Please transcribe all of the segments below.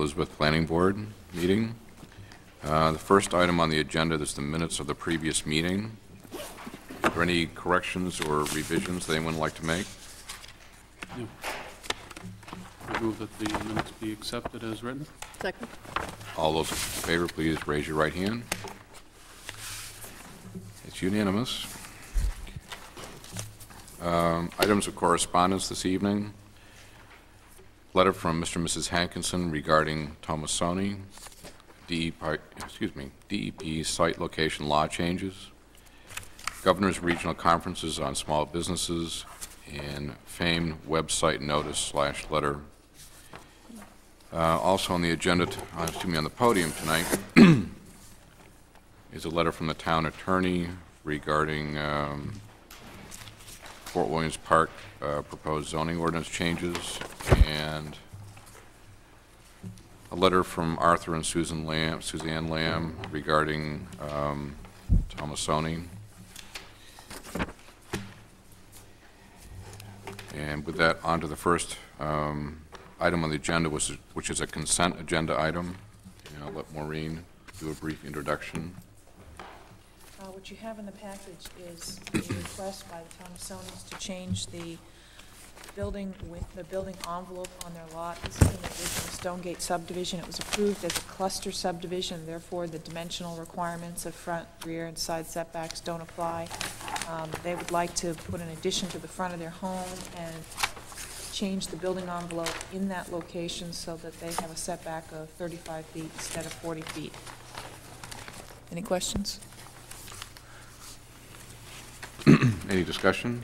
Elizabeth Planning Board meeting. Uh, The first item on the agenda is the minutes of the previous meeting. Are there any corrections or revisions that anyone would like to make? No. I move that the minutes be accepted as written. Second. All those in favor, please raise your right hand. It's unanimous. Um, Items of correspondence this evening. Letter from Mr. and Mrs. Hankinson regarding Tomasoni, DEP, excuse me, DEP site location law changes, Governor's Regional Conferences on Small Businesses, and FAME website notice slash letter uh, Also on the agenda, uh, excuse me, on the podium tonight is a letter from the town attorney regarding um, Fort Williams Park uh, proposed zoning ordinance changes, and a letter from Arthur and Susan Lamb, Suzanne Lamb regarding um, Tomasoni. And with that, on to the first um, item on the agenda, was- which is a consent agenda item. And I'll let Maureen do a brief introduction. Uh, What you have in the package is a request by the Thomasonis to change the building with, the building envelope on their lot. This is an original Stonegate subdivision. It was approved as a cluster subdivision, therefore the dimensional requirements of front, rear, and side setbacks don't apply. Um, They would like to put an addition to the front of their home and change the building envelope in that location so that they have a setback of 35 feet instead of 40 feet. Any questions? Any discussion?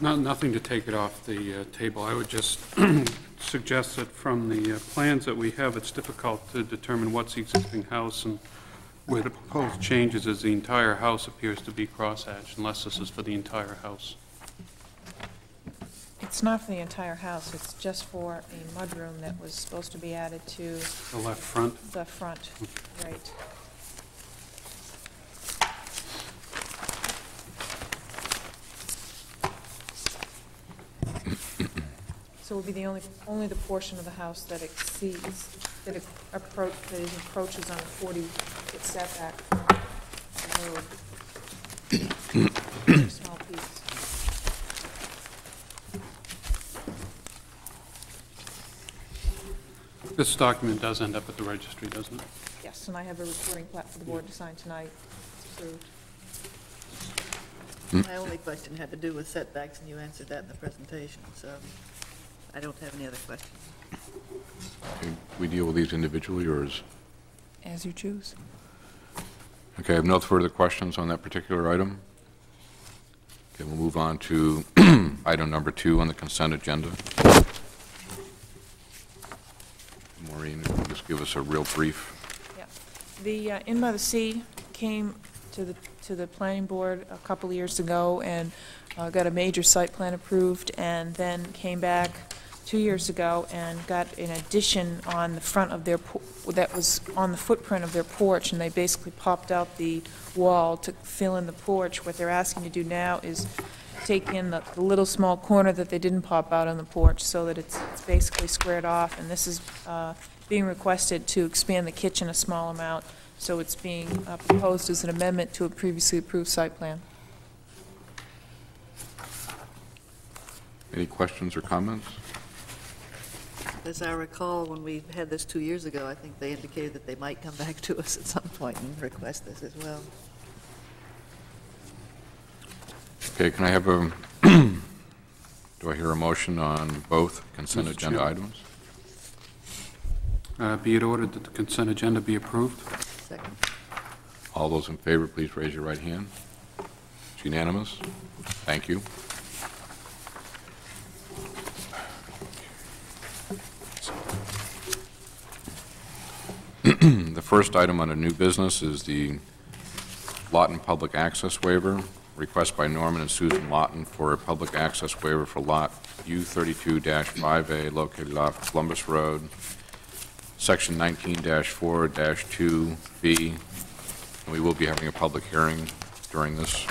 Not, nothing to take it off the uh, table. I would just suggest that from the uh, plans that we have, it's difficult to determine what's the existing house and where the proposed changes is the entire house appears to be crosshatched unless this is for the entire house. It's not for the entire house, it's just for a mudroom that was supposed to be added to The left front, the front, right. So it would be the only, only the portion of the house that exceeds, that approach, that is encroaches on a forty-foot setback from the road. Small piece. this document does end up at the registry, doesn't it? Yes, and I have a recording plat for the board to sign tonight. It's approved. My only question had to do with setbacks, and you answered that in the presentation, so I don't have any other questions. Okay, We deal with these individually, or is, As you choose. okay, I have no further questions on that particular item. Okay, we'll move on to item number two on the consent agenda. Maureen, if you just give us a real brief. Yeah. The uh, Inn by the Sea came to the, to the planning board a couple of years ago and uh, got a major site plan approved, and then came back two years ago and got an addition on the front of their, that was on the footprint of their porch, and they basically popped out the wall to fill in the porch. What they're asking to do now is take in the the little small corner that they didn't pop out on the porch, so that it's it's basically squared off, and this is uh, being requested to expand the kitchen a small amount, so it's being uh, proposed as an amendment to a previously approved site plan. Any questions or comments? As I recall, when we had this two years ago, I think they indicated that they might come back to us at some point and request this as well. Okay, can I have a, do I hear a motion on both consent Mr. agenda Chairman. items? Uh, Be it ordered that the consent agenda be approved. Second. All those in favor, please raise your right hand. It's unanimous. Thank you. The first item on under new business is the Lawton Public Access Waiver, request by Norman and Susan Lawton for a public access waiver for Lot U32-5A located off Columbus Road, Section 19-4-2B, and we will be having a public hearing during this.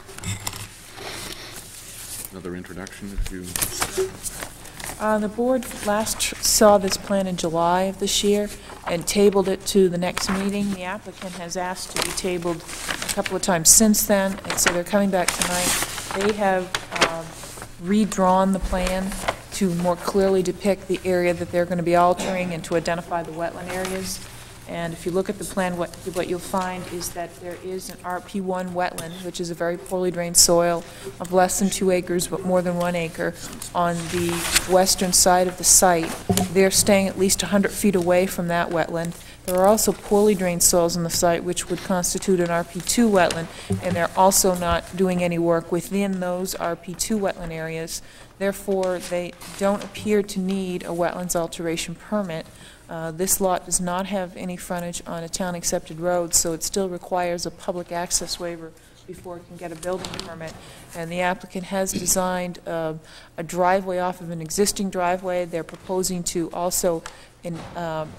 Another introduction, if you, Uh, The board last tr- saw this plan in July of this year and tabled it to the next meeting. The applicant has asked to be tabled a couple of times since then, and so they're coming back tonight. They have um, redrawn the plan to more clearly depict the area that they're going to be altering and to identify the wetland areas. And if you look at the plan, what, what you'll find is that there is an RP1 wetland, which is a very poorly drained soil of less than two acres, but more than one acre, on the western side of the site. They're staying at least 100 feet away from that wetland. There are also poorly drained soils on the site, which would constitute an RP2 wetland, and they're also not doing any work within those RP2 wetland areas. Therefore, they don't appear to need a wetlands alteration permit. Uh, This lot does not have any frontage on a town-accepted road, so it still requires a public access waiver before it can get a building permit. And the applicant has designed uh, a driveway off of an existing driveway. They're proposing to also in- um,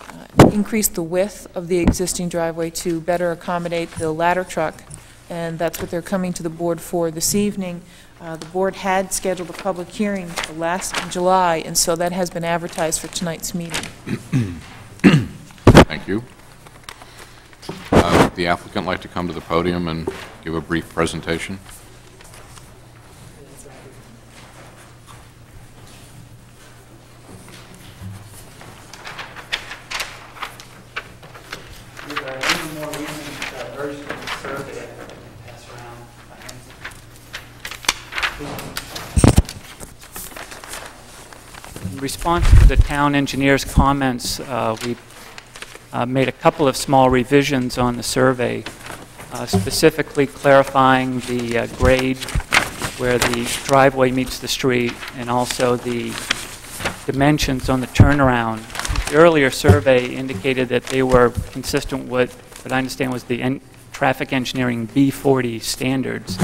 uh, increase the width of the existing driveway to better accommodate the ladder truck, and that's what they're coming to the board for this evening. Uh, The board had scheduled a public hearing for last July, and so that has been advertised for tonight's meeting. Thank you. Uh, would The applicant like to come to the podium and give a brief presentation? Is there any more recent uh, version of the survey that I can pass around? In response to the town engineer's comments, uh, we uh, made a couple of small revisions on the survey, uh, specifically clarifying the uh, grade where the driveway meets the street, and also the dimensions on the turnaround. The earlier survey indicated that they were consistent with what I understand was the traffic engineering B40 standards.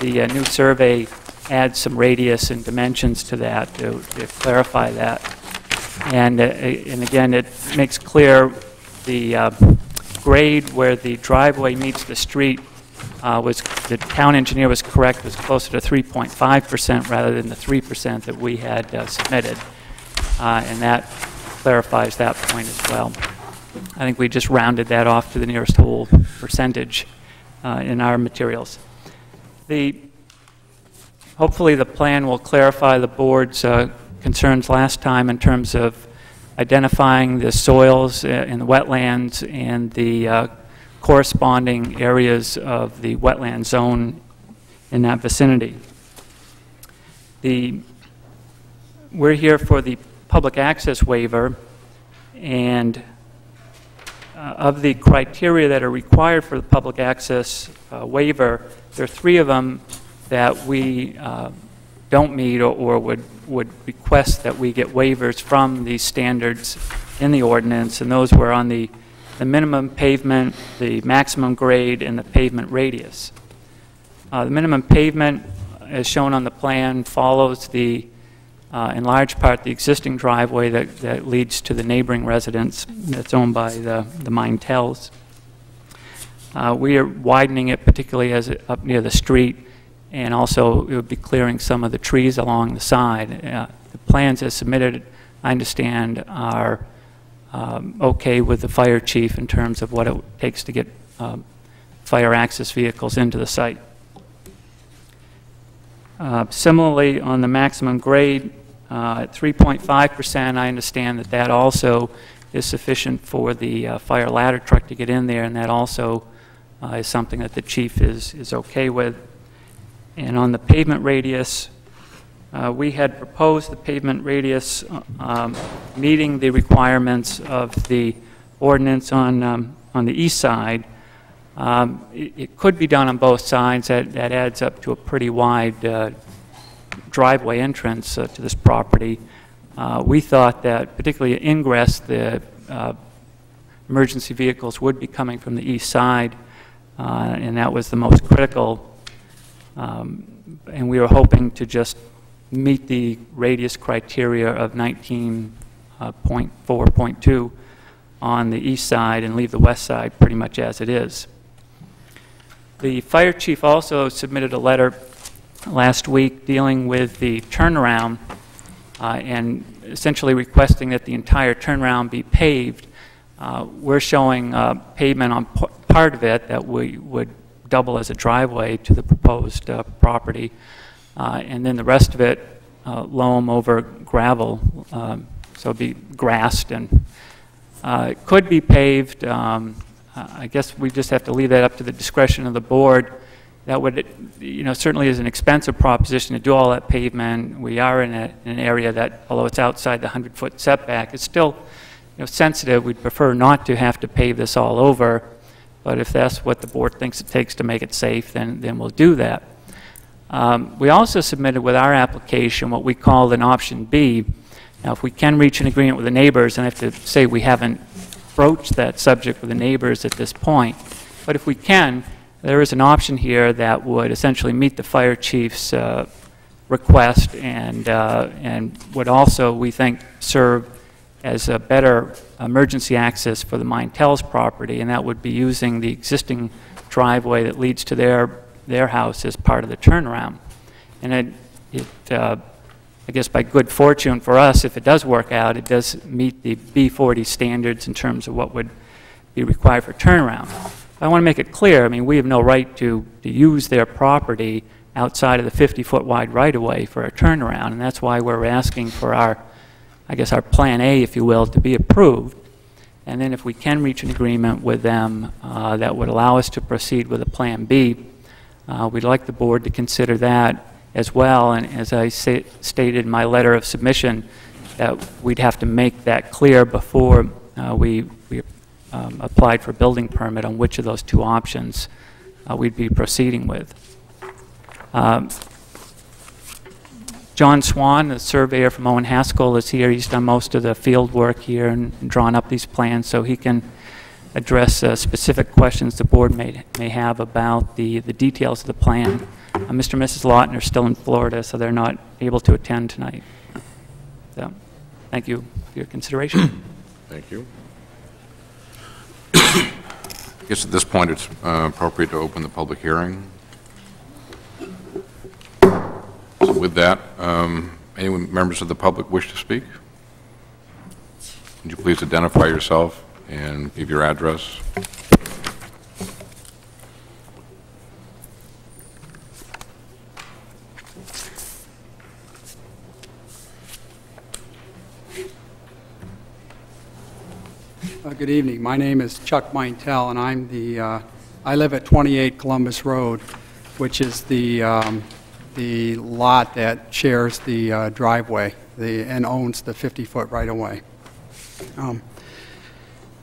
The uh, new survey adds some radius and dimensions to that to to clarify that. And, uh, and again, it makes clear the uh, grade where the driveway meets the street uh, was, the town engineer was correct, was closer to 3.5% rather than the 3% that we had uh, submitted. Uh, And that clarifies that point as well. I think we just rounded that off to the nearest whole percentage uh, in our materials. The, hopefully, the plan will clarify the board's uh, concerns last time in terms of identifying the soils uh, in the wetlands and the uh, corresponding areas of the wetland zone in that vicinity. The, we're here for the public access waiver, and uh, of the criteria that are required for the public access uh, waiver, there are three of them that we uh, don't meet or- or would, would request that we get waivers from these standards in the ordinance, and those were on the, the minimum pavement, the maximum grade, and the pavement radius. Uh, The minimum pavement, as shown on the plan, follows the, uh, in large part, the existing driveway that, that leads to the neighboring residence that's owned by the, the Mintels. Uh, We are widening it particularly as it, up near the street, and also it would be clearing some of the trees along the side. Uh, The plans as submitted, I understand, are um, okay with the fire chief in terms of what it takes to get um, fire access vehicles into the site. Uh, Similarly, on the maximum grade, uh, at 3.5%, I understand that that also is sufficient for the uh, fire ladder truck to get in there, and that also uh, is something that the chief is, is okay with. And on the pavement radius, uh, we had proposed the pavement radius uh, um, meeting the requirements of the ordinance on, um, on the east side. Um, It it could be done on both sides. That that adds up to a pretty wide uh, driveway entrance uh, to this property. Uh, We thought that particularly ingress, the uh, emergency vehicles would be coming from the east side, and that was the most critical. Um, And we were hoping to just meet the radius criteria of 19.4.2 on the east side and leave the west side pretty much as it is. The fire chief also submitted a letter last week dealing with the turnaround uh, and essentially requesting that the entire turnaround be paved. Uh, We're showing uh, pavement on part of it that we would double as a driveway to the proposed uh, property, Uh, and then the rest of it uh, loam over gravel, um, so it'd be grassed and uh, It could be paved. um, I guess we just have to leave that up to the discretion of the board. That would, you know, certainly is an expensive proposition to do all that pavement. We are in a- in an area that, although it's outside the 100-foot setback, it's still, you know, sensitive. We'd prefer not to have to pave this all over, but if that's what the board thinks it takes to make it safe, then, then we'll do that. Um, We also submitted with our application what we called an option B. Now, if we can reach an agreement with the neighbors, and I have to say, we haven't broached that subject with the neighbors at this point, but if we can, there is an option here that would essentially meet the fire chief's uh, request and, uh, and would also, we think, serve as a better emergency access for the Mintel's property, and that would be using the existing driveway that leads to their, their house as part of the turnaround. And it, it, uh, I guess by good fortune for us, if it does work out, it does meet the B40 standards in terms of what would be required for turnaround. I want to make it clear, I mean, we have no right to, to use their property outside of the 50-foot wide right-of-way for a turnaround, and that's why we're asking for our, I guess, our Plan A, if you will, to be approved. And then if we can reach an agreement with them uh, that would allow us to proceed with a Plan B, uh, we'd like the board to consider that as well. And as I sa- stated in my letter of submission, that we'd have to make that clear before uh, we we um, applied for building permit on which of those two options uh, we'd be proceeding with. Um, John Swan, the surveyor from Owen Haskell, is here. He's done most of the field work here and drawn up these plans, so he can address uh, specific questions the board may, may have about the, the details of the plan. Uh, Mr. and Mrs. Lawton are still in Florida, so they're not able to attend tonight. So, thank you for your consideration. Thank you. I guess at this point, it's uh, appropriate to open the public hearing. So with that, um, any members of the public wish to speak? Would you please identify yourself and give your address? Uh, Good evening. My name is Chuck Mintel, and I'm the, uh, I live at 28 Columbus Road, which is the, um, the lot that shares the uh, driveway the- and owns the 50-foot right-of-way. Um,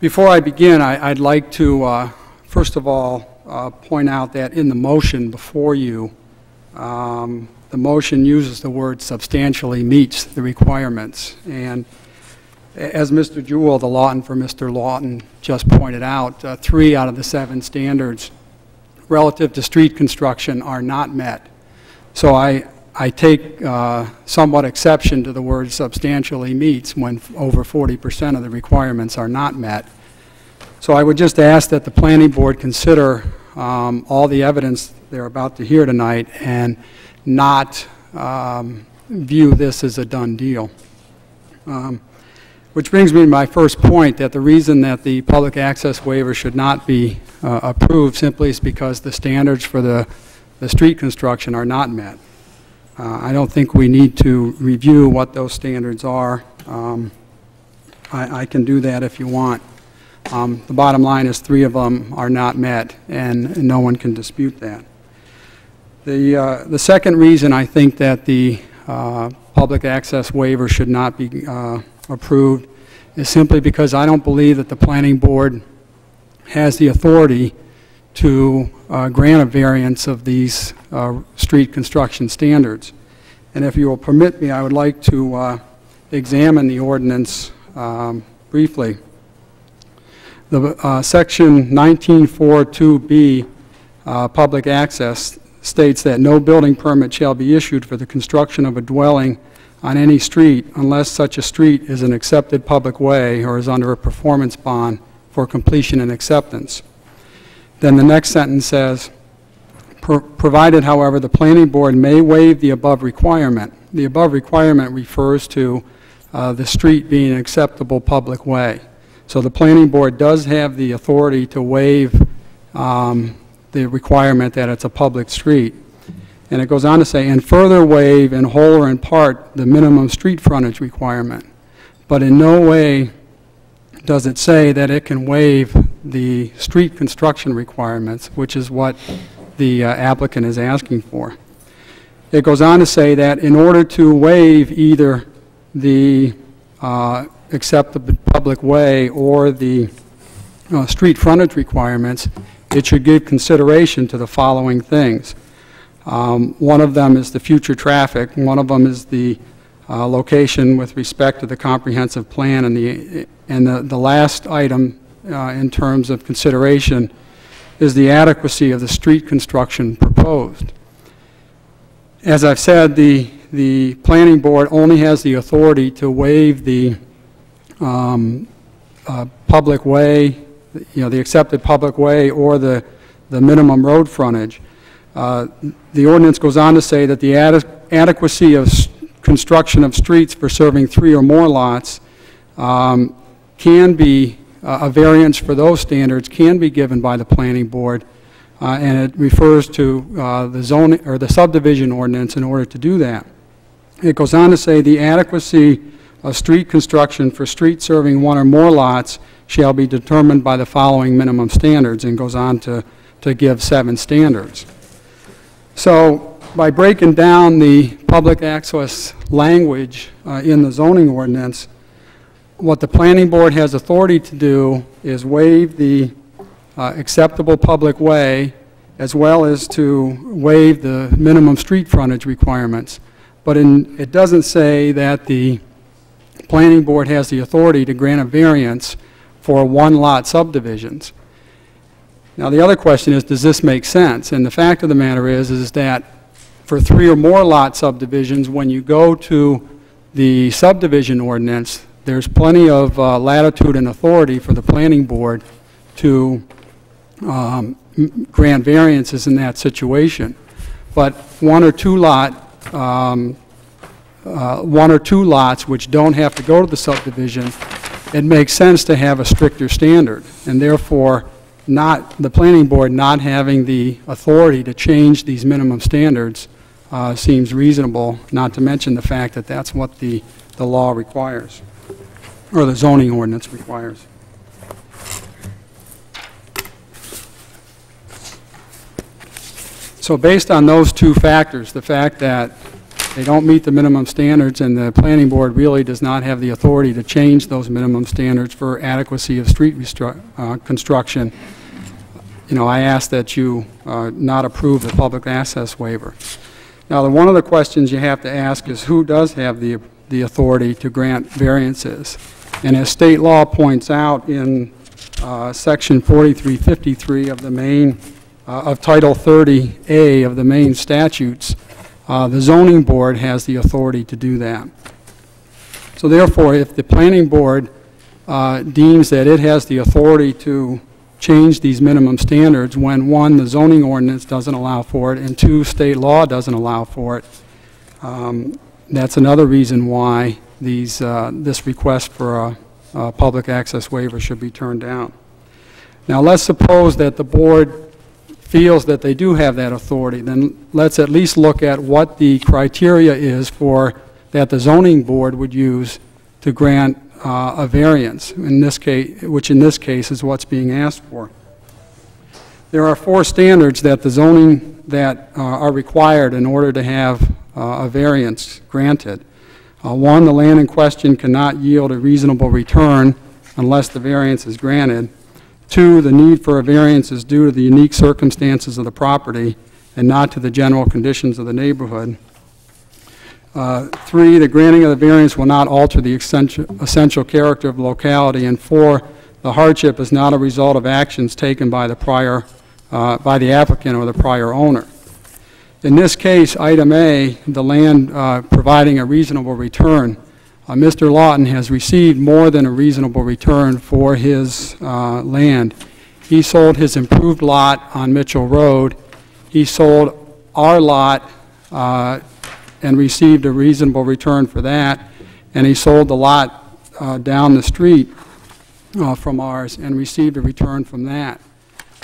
Before I begin, I- I'd like to, uh, first of all, uh, point out that in the motion before you, um, the motion uses the word substantially meets the requirements. And as Mr. Jewell, the Lawton for Mr. Lawton, just pointed out, uh, three out of the seven standards relative to street construction are not met. So I, I take uh, somewhat exception to the word substantially meets when over 40% of the requirements are not met. So I would just ask that the planning board consider um, all the evidence they're about to hear tonight and not um, view this as a done deal. Um, which brings me to my first point, that the reason that the public access waiver should not be uh, approved simply is because the standards for the, the street construction are not met. Uh, I don't think we need to review what those standards are. Um, I, I can do that if you want. Um, The bottom line is three of them are not met, and no one can dispute that. The, uh, the second reason I think that the uh, public access waiver should not be uh, approved is simply because I don't believe that the planning board has the authority to uh, grant a variance of these uh, street construction standards. And if you will permit me, I would like to uh, examine the ordinance um, briefly. The uh, Section 1942B, uh, Public Access, states that no building permit shall be issued for the construction of a dwelling on any street unless such a street is an accepted public way or is under a performance bond for completion and acceptance. Then the next sentence says, provided, however, the planning board may waive the above requirement the above requirement refers to uh, the street being an acceptable public way. So the planning board does have the authority to waive um, the requirement that it's a public street. And it goes on to say, and further waive in whole or in part the minimum street frontage requirement. But in no way does it say that it can waive the street construction requirements, which is what the uh, applicant is asking for. It goes on to say that in order to waive either the uh, accept the public way or the uh, street frontage requirements, it should give consideration to the following things. Um, One of them is the future traffic, one of them is the uh, location with respect to the comprehensive plan, and the, and the the last item uh, in terms of consideration is the adequacy of the street construction proposed. As I've said, the, the planning board only has the authority to waive the um, uh, public way, you know, the accepted public way or the, the minimum road frontage. Uh, The ordinance goes on to say that the adequacy of construction of streets for serving three or more lots um, can be, uh, a variance for those standards can be given by the planning board, uh, and it refers to uh, the zoning, or the subdivision ordinance in order to do that. It goes on to say the adequacy of street construction for streets serving one or more lots shall be determined by the following minimum standards, and goes on to, to give seven standards. So by breaking down the public access language uh, in the zoning ordinance, what the planning board has authority to do is waive the uh, acceptable public way, as well as to waive the minimum street frontage requirements. But in, it doesn't say that the planning board has the authority to grant a variance for one-lot subdivisions. Now, the other question is, does this make sense? And the fact of the matter is, is that for three or more lot subdivisions, when you go to the subdivision ordinance, there's plenty of uh, latitude and authority for the planning board to um, grant variances in that situation. But one or two lot, um, uh, one or two lots which don't have to go to the subdivision, it makes sense to have a stricter standard. And therefore, not, the planning board not having the authority to change these minimum standards uh, seems reasonable, not to mention the fact that that's what the, the law requires, or the zoning ordinance requires. So based on those two factors, the fact that they don't meet the minimum standards and the planning board really does not have the authority to change those minimum standards for adequacy of street uh, construction, you know, I ask that you uh, not approve the public access waiver. Now, the, one of the questions you have to ask is who does have the, the authority to grant variances? And as state law points out in uh, Section 4353 of the Maine, uh, of Title 30A of the Maine statutes, uh, the zoning board has the authority to do that. So therefore, if the planning board uh, deems that it has the authority to change these minimum standards when, one, the zoning ordinance doesn't allow for it, and two, state law doesn't allow for it, um, that's another reason why these, uh, this request for a, a public access waiver should be turned down. Now, let's suppose that the board feels that they do have that authority, then let's at least look at what the criteria is for, that the zoning board would use to grant uh, a variance, in this case, which in this case is what's being asked for. There are four standards that the zoning, that uh, are required in order to have uh, a variance granted. Uh, One, the land in question cannot yield a reasonable return unless the variance is granted. Two, the need for a variance is due to the unique circumstances of the property and not to the general conditions of the neighborhood. Uh, Three, the granting of the variance will not alter the essential character of the locality. And four, the hardship is not a result of actions taken by the prior, uh, by the applicant or the prior owner. In this case, item A, the land uh, providing a reasonable return, uh, Mr. Lawton has received more than a reasonable return for his uh, land. He sold his improved lot on Mitchell Road. He sold our lot uh, and received a reasonable return for that, and he sold the lot uh, down the street uh, from ours and received a return from that.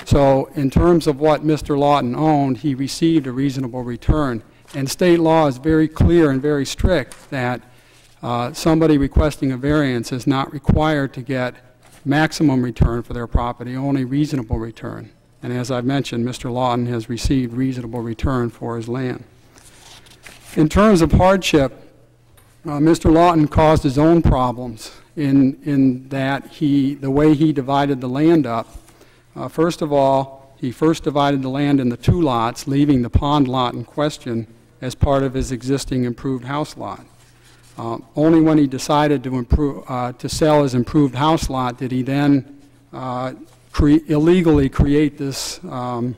So in terms of what Mr. Lawton owned, he received a reasonable return. And state law is very clear and very strict that uh, somebody requesting a variance is not required to get maximum return for their property, only reasonable return. And as I've mentioned, Mr. Lawton has received reasonable return for his land. In terms of hardship, uh, Mr. Lawton caused his own problems in, in that he, the way he divided the land up. Uh, First of all, he first divided the land into two lots, leaving the pond lot in question as part of his existing improved house lot. Uh, Only when he decided to improve, uh, to sell his improved house lot did he then uh, cre- illegally create this, um,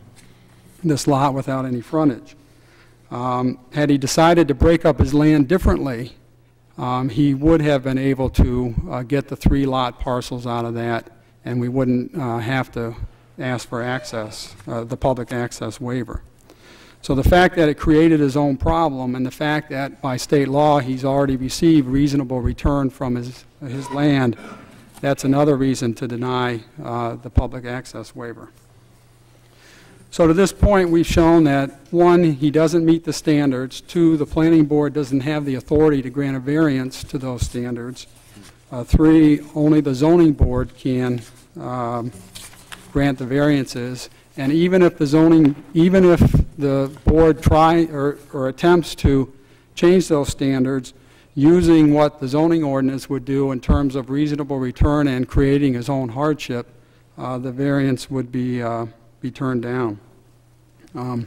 this lot without any frontage. Um, Had he decided to break up his land differently, um, he would have been able to uh, get the three lot parcels out of that, and we wouldn't uh, have to ask for access, uh, the public access waiver. So the fact that it created his own problem, and the fact that by state law, he's already received reasonable return from his, his land, that's another reason to deny uh, the public access waiver. So to this point, we've shown that, one, he doesn't meet the standards, two, the planning board doesn't have the authority to grant a variance to those standards, uh, three, only the zoning board can um, grant the variances, and even if the zoning, even if the board try or or attempts to change those standards, using what the zoning ordinance would do in terms of reasonable return and creating his own hardship, uh, the variance would be, uh, be turned down. Um,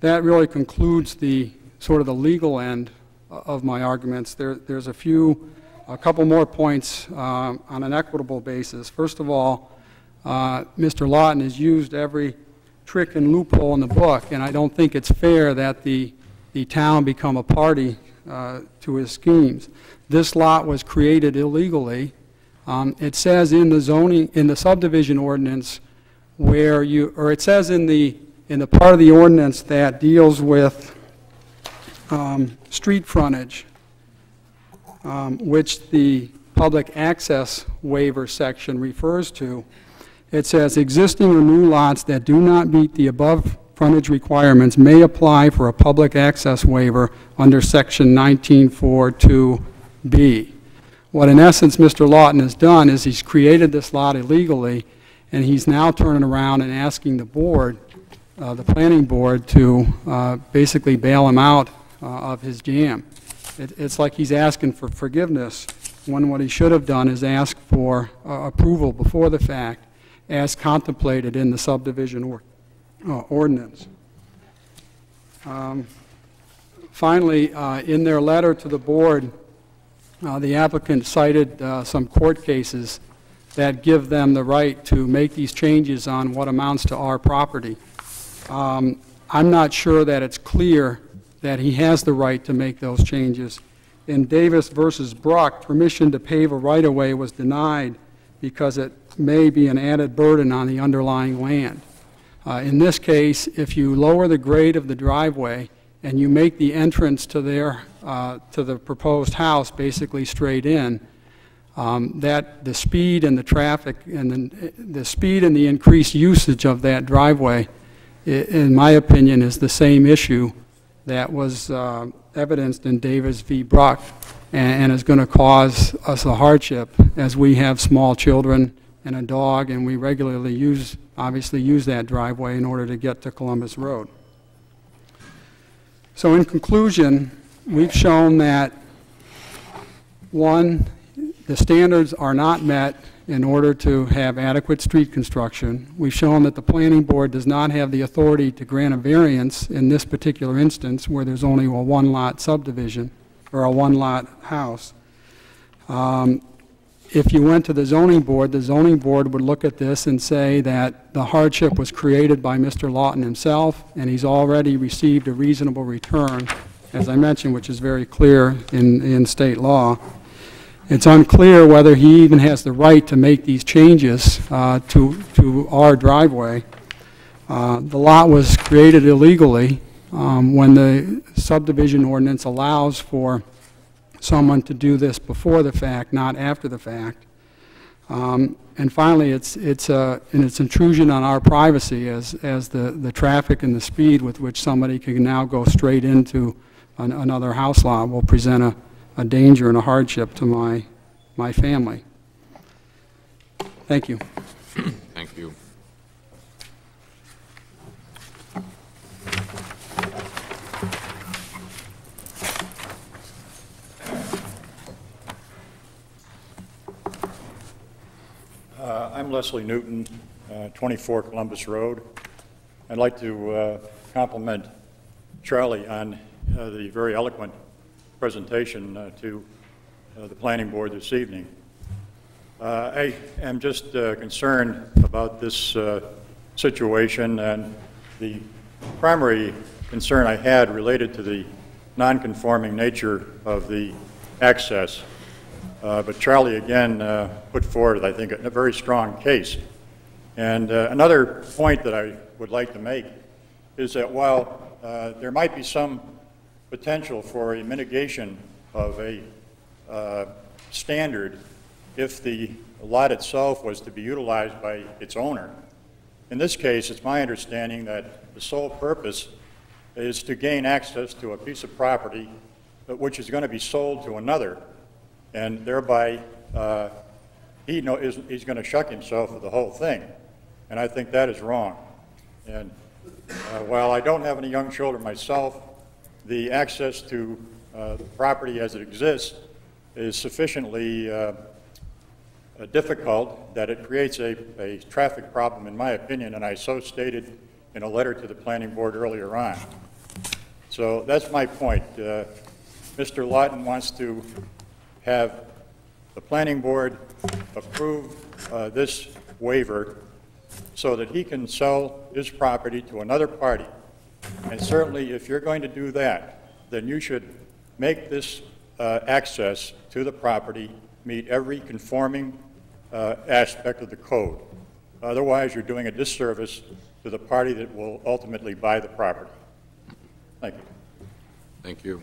That really concludes the, sort of the legal end of my arguments. There, there's a few, a couple more points um, on an equitable basis. First of all, uh, Mr. Lawton has used every trick and loophole in the book, and I don't think it's fair that the, the town become a party uh, to his schemes. This lot was created illegally. Um, It says in the zoning, in the subdivision ordinance, where you, or it says in the, in the part of the ordinance that deals with um, street frontage, um, which the public access waiver section refers to, it says, "Existing or new lots that do not meet the above frontage requirements may apply for a public access waiver under Section 1942B." What in essence Mr. Lawton has done is he's created this lot illegally, and he's now turning around and asking the board, uh, the planning board, to uh, basically bail him out uh, of his jam. It- It's like he's asking for forgiveness, when what he should have done is ask for uh, approval before the fact, as contemplated in the subdivision or- uh, ordinance. Um, Finally, uh, in their letter to the board, uh, the applicant cited uh, some court cases that give them the right to make these changes on what amounts to our property. Um, I'm not sure that it's clear that he has the right to make those changes. In Davis versus Brock, permission to pave a right-of-way was denied because it may be an added burden on the underlying land. Uh, In this case, if you lower the grade of the driveway and you make the entrance to their, uh, to the proposed house basically straight in, um, that the speed and the traffic and the, the speed and the increased usage of that driveway, in my opinion, is the same issue that was uh, evidenced in Davis v. Brock and and is going to cause us a hardship as we have small children and a dog, and we regularly use, obviously use that driveway in order to get to Columbus Road. So in conclusion, we've shown that, one, the standards are not met in order to have adequate street construction. We've shown that the planning board does not have the authority to grant a variance in this particular instance where there's only a one-lot subdivision or a one-lot house. Um, If you went to the zoning board, the zoning board would look at this and say that the hardship was created by Mr. Lawton himself, and he's already received a reasonable return, as I mentioned, which is very clear in, in state law. It's unclear whether he even has the right to make these changes uh, to, to our driveway. Uh, The lot was created illegally, um, when the subdivision ordinance allows for someone to do this before the fact, not after the fact. Um, And finally, it's, it's, uh, and it's intrusion on our privacy as, as the, the traffic and the speed with which somebody can now go straight into an- another house lot will present a, a danger and a hardship to my, my family. Thank you. Thank you. Uh, I'm Leslie Newton, uh, 24 Columbus Road. I'd like to uh, compliment Charlie on uh, the very eloquent presentation uh, to uh, the planning board this evening. I am just concerned about this situation, and the primary concern I had related to the nonconforming nature of the access. Uh, But Charlie again uh, put forward, I think, a very strong case. And uh, another point that I would like to make is that while uh, there might be some potential for a mitigation of a uh, standard if the lot itself was to be utilized by its owner, in this case, it's my understanding that the sole purpose is to gain access to a piece of property which is going to be sold to another, and thereby uh, he know, is, he's going to shuck himself of the whole thing. And I think that is wrong. And uh, while I don't have any young children myself, the access to uh, the property as it exists is sufficiently uh, difficult that it creates a, a traffic problem, in my opinion, and I so stated in a letter to the planning board earlier on. So that's my point. Uh, Mr. Lawton wants to have the planning board approve uh, this waiver so that he can sell his property to another party. And certainly, if you're going to do that, then you should make this uh, access to the property meet every conforming uh, aspect of the code. Otherwise, you're doing a disservice to the party that will ultimately buy the property. Thank you. Thank you.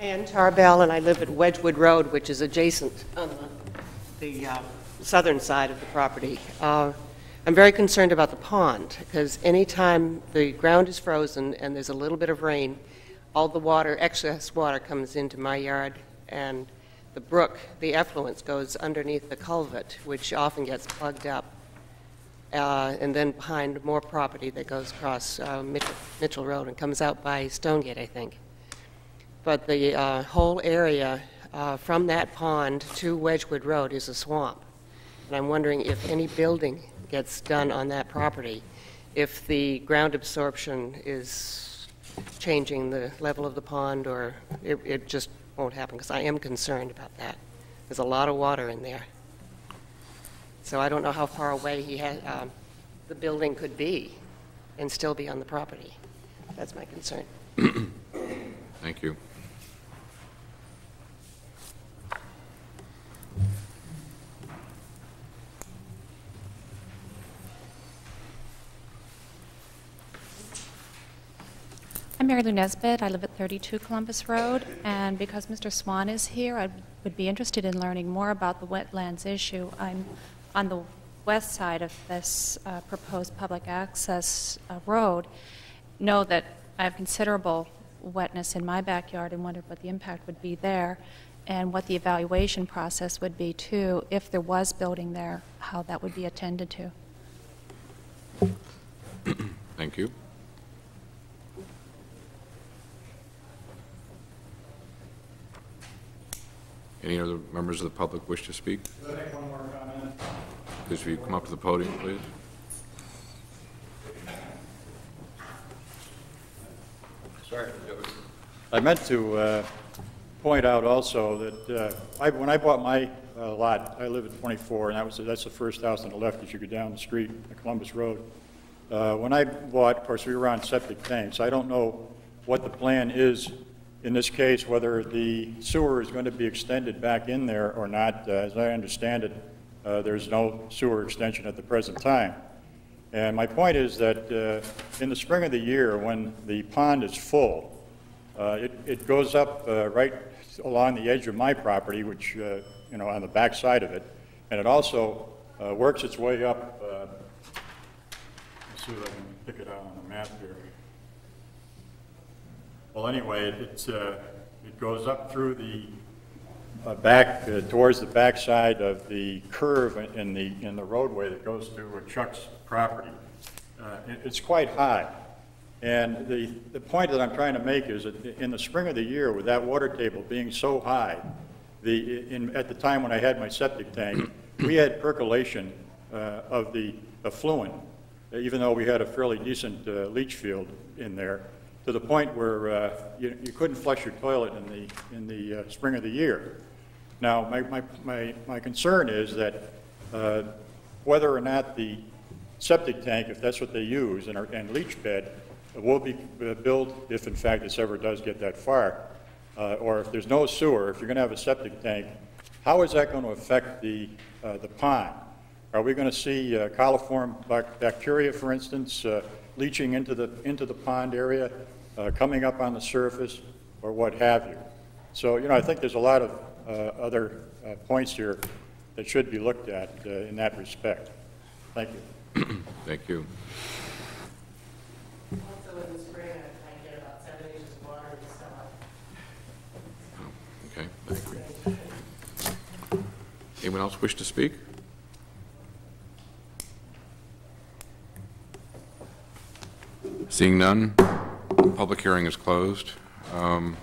Ann Tarbell, and I live at Wedgewood Road, which is adjacent on the, the uh, southern side of the property. Uh, I'm very concerned about the pond, because anytime the ground is frozen and there's a little bit of rain, all the water, excess water comes into my yard, and the brook, the effluence goes underneath the culvert, which often gets plugged up. Uh, and then behind more property that goes across uh, Mitchell Mitchell Road and comes out by Stonegate, I think but the uh, whole area uh, from that pond to Wedgewood Road is a swamp. And I'm wondering if any building gets done on that property, if the ground absorption is changing the level of the pond, or it, it just won't happen, because I am concerned about that. There's a lot of water in there. So I don't know how far away he um, the building could be and still be on the property. That's my concern. Thank you. I'm Mary Lou Nesbitt. I live at 32 Columbus Road, and because Mr. Swan is here, I would be interested in learning more about the wetlands issue. I'm on the west side of this uh, proposed public access uh, road. Know that I have considerable wetness in my backyard and wondered what the impact would be there and what the evaluation process would be too, if there was building there, how that would be attended to. Thank you. Any other members of the public wish to speak? Please, will you come up to the podium, please? Sorry. I meant to uh, point out also that uh, I- when I bought my uh, lot, I live at 24, and that was, that's the first house on the left as you go down the street, Columbus Road. Uh, When I bought, of course, we were on septic tanks. I don't know what the plan is in this case, whether the sewer is going to be extended back in there or not. Uh, As I understand it, uh, there's no sewer extension at the present time. And my point is that uh, in the spring of the year, when the pond is full, uh, it it goes up uh, right along the edge of my property, which, uh, you know, on the back side of it, and it also works its way up, let's see if I can pick it out on the map here. Well, anyway, it- uh, it goes up through the uh, back, uh, towards the backside of the curve in the, in the roadway that goes to Chuck's property. Uh, it- It's quite high. And the, the point that I'm trying to make is that in the spring of the year, with that water table being so high, the, in, at the time when I had my septic tank, we had percolation uh, of the effluent, even though we had a fairly decent uh, leach field in there, to the point where uh, you, you couldn't flush your toilet in the, in the uh, spring of the year. Now, my, my, my, my concern is that uh, whether or not the septic tank, if that's what they use, and, and leach bed will be uh, built, if in fact this ever does get that far, uh, or if there's no sewer, if you're going to have a septic tank, how is that going to affect the, uh, the pond? Are we going to see coliform bacteria, for instance, leaching into the, into the pond area, uh, coming up on the surface, or what have you? So, you know, I think there's a lot of uh, other uh, points here that should be looked at uh, in that respect. Thank you. Thank you. Also in the spring, I get about seven inches of water in the summer. Okay, thank you. Anyone else wish to speak? Seeing none, public hearing is closed. Um,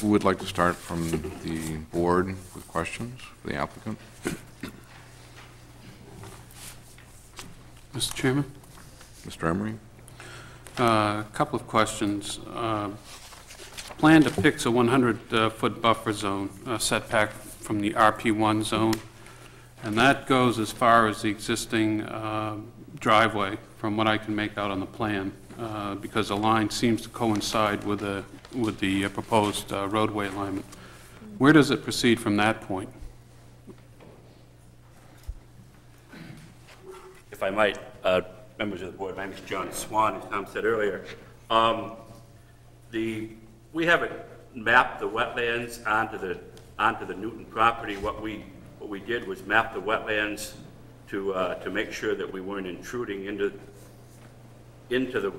Who would like to start from the board with questions for the applicant? Mr. Chairman? Mr. Emery? Uh, A couple of questions. Uh, Plan depicts a 100-foot buffer zone uh, setback from the RP1 zone, and that goes as far as the existing uh, driveway, from what I can make out on the plan, uh, because the line seems to coincide with the, with the uh, proposed uh, roadway alignment. Where does it proceed from that point? If I might, uh, members of the board, my name is John Swan, as Tom said earlier. Um, The, we haven't mapped the wetlands onto the, onto the Newton property. What we, what we did was map the wetlands to, uh, to make sure that we weren't intruding into, into the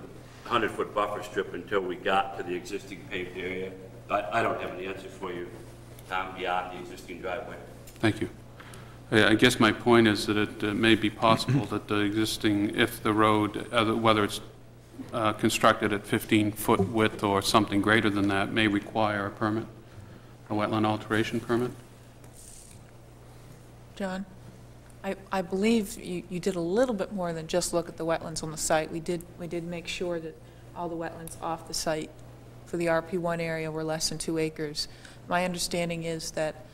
100-foot buffer strip until we got to the existing paved area. I, I don't have an answer for you, Tom, beyond the existing driveway. Thank you. I guess my point is that it uh, may be possible that the existing, if the road, uh, whether it's uh, constructed at 15-foot width or something greater than that, may require a permit, a wetland alteration permit? John? I, I believe you, you did a little bit more than just look at the wetlands on the site. We did, we did make sure that all the wetlands off the site for the RP1 area were less than two acres. My understanding is that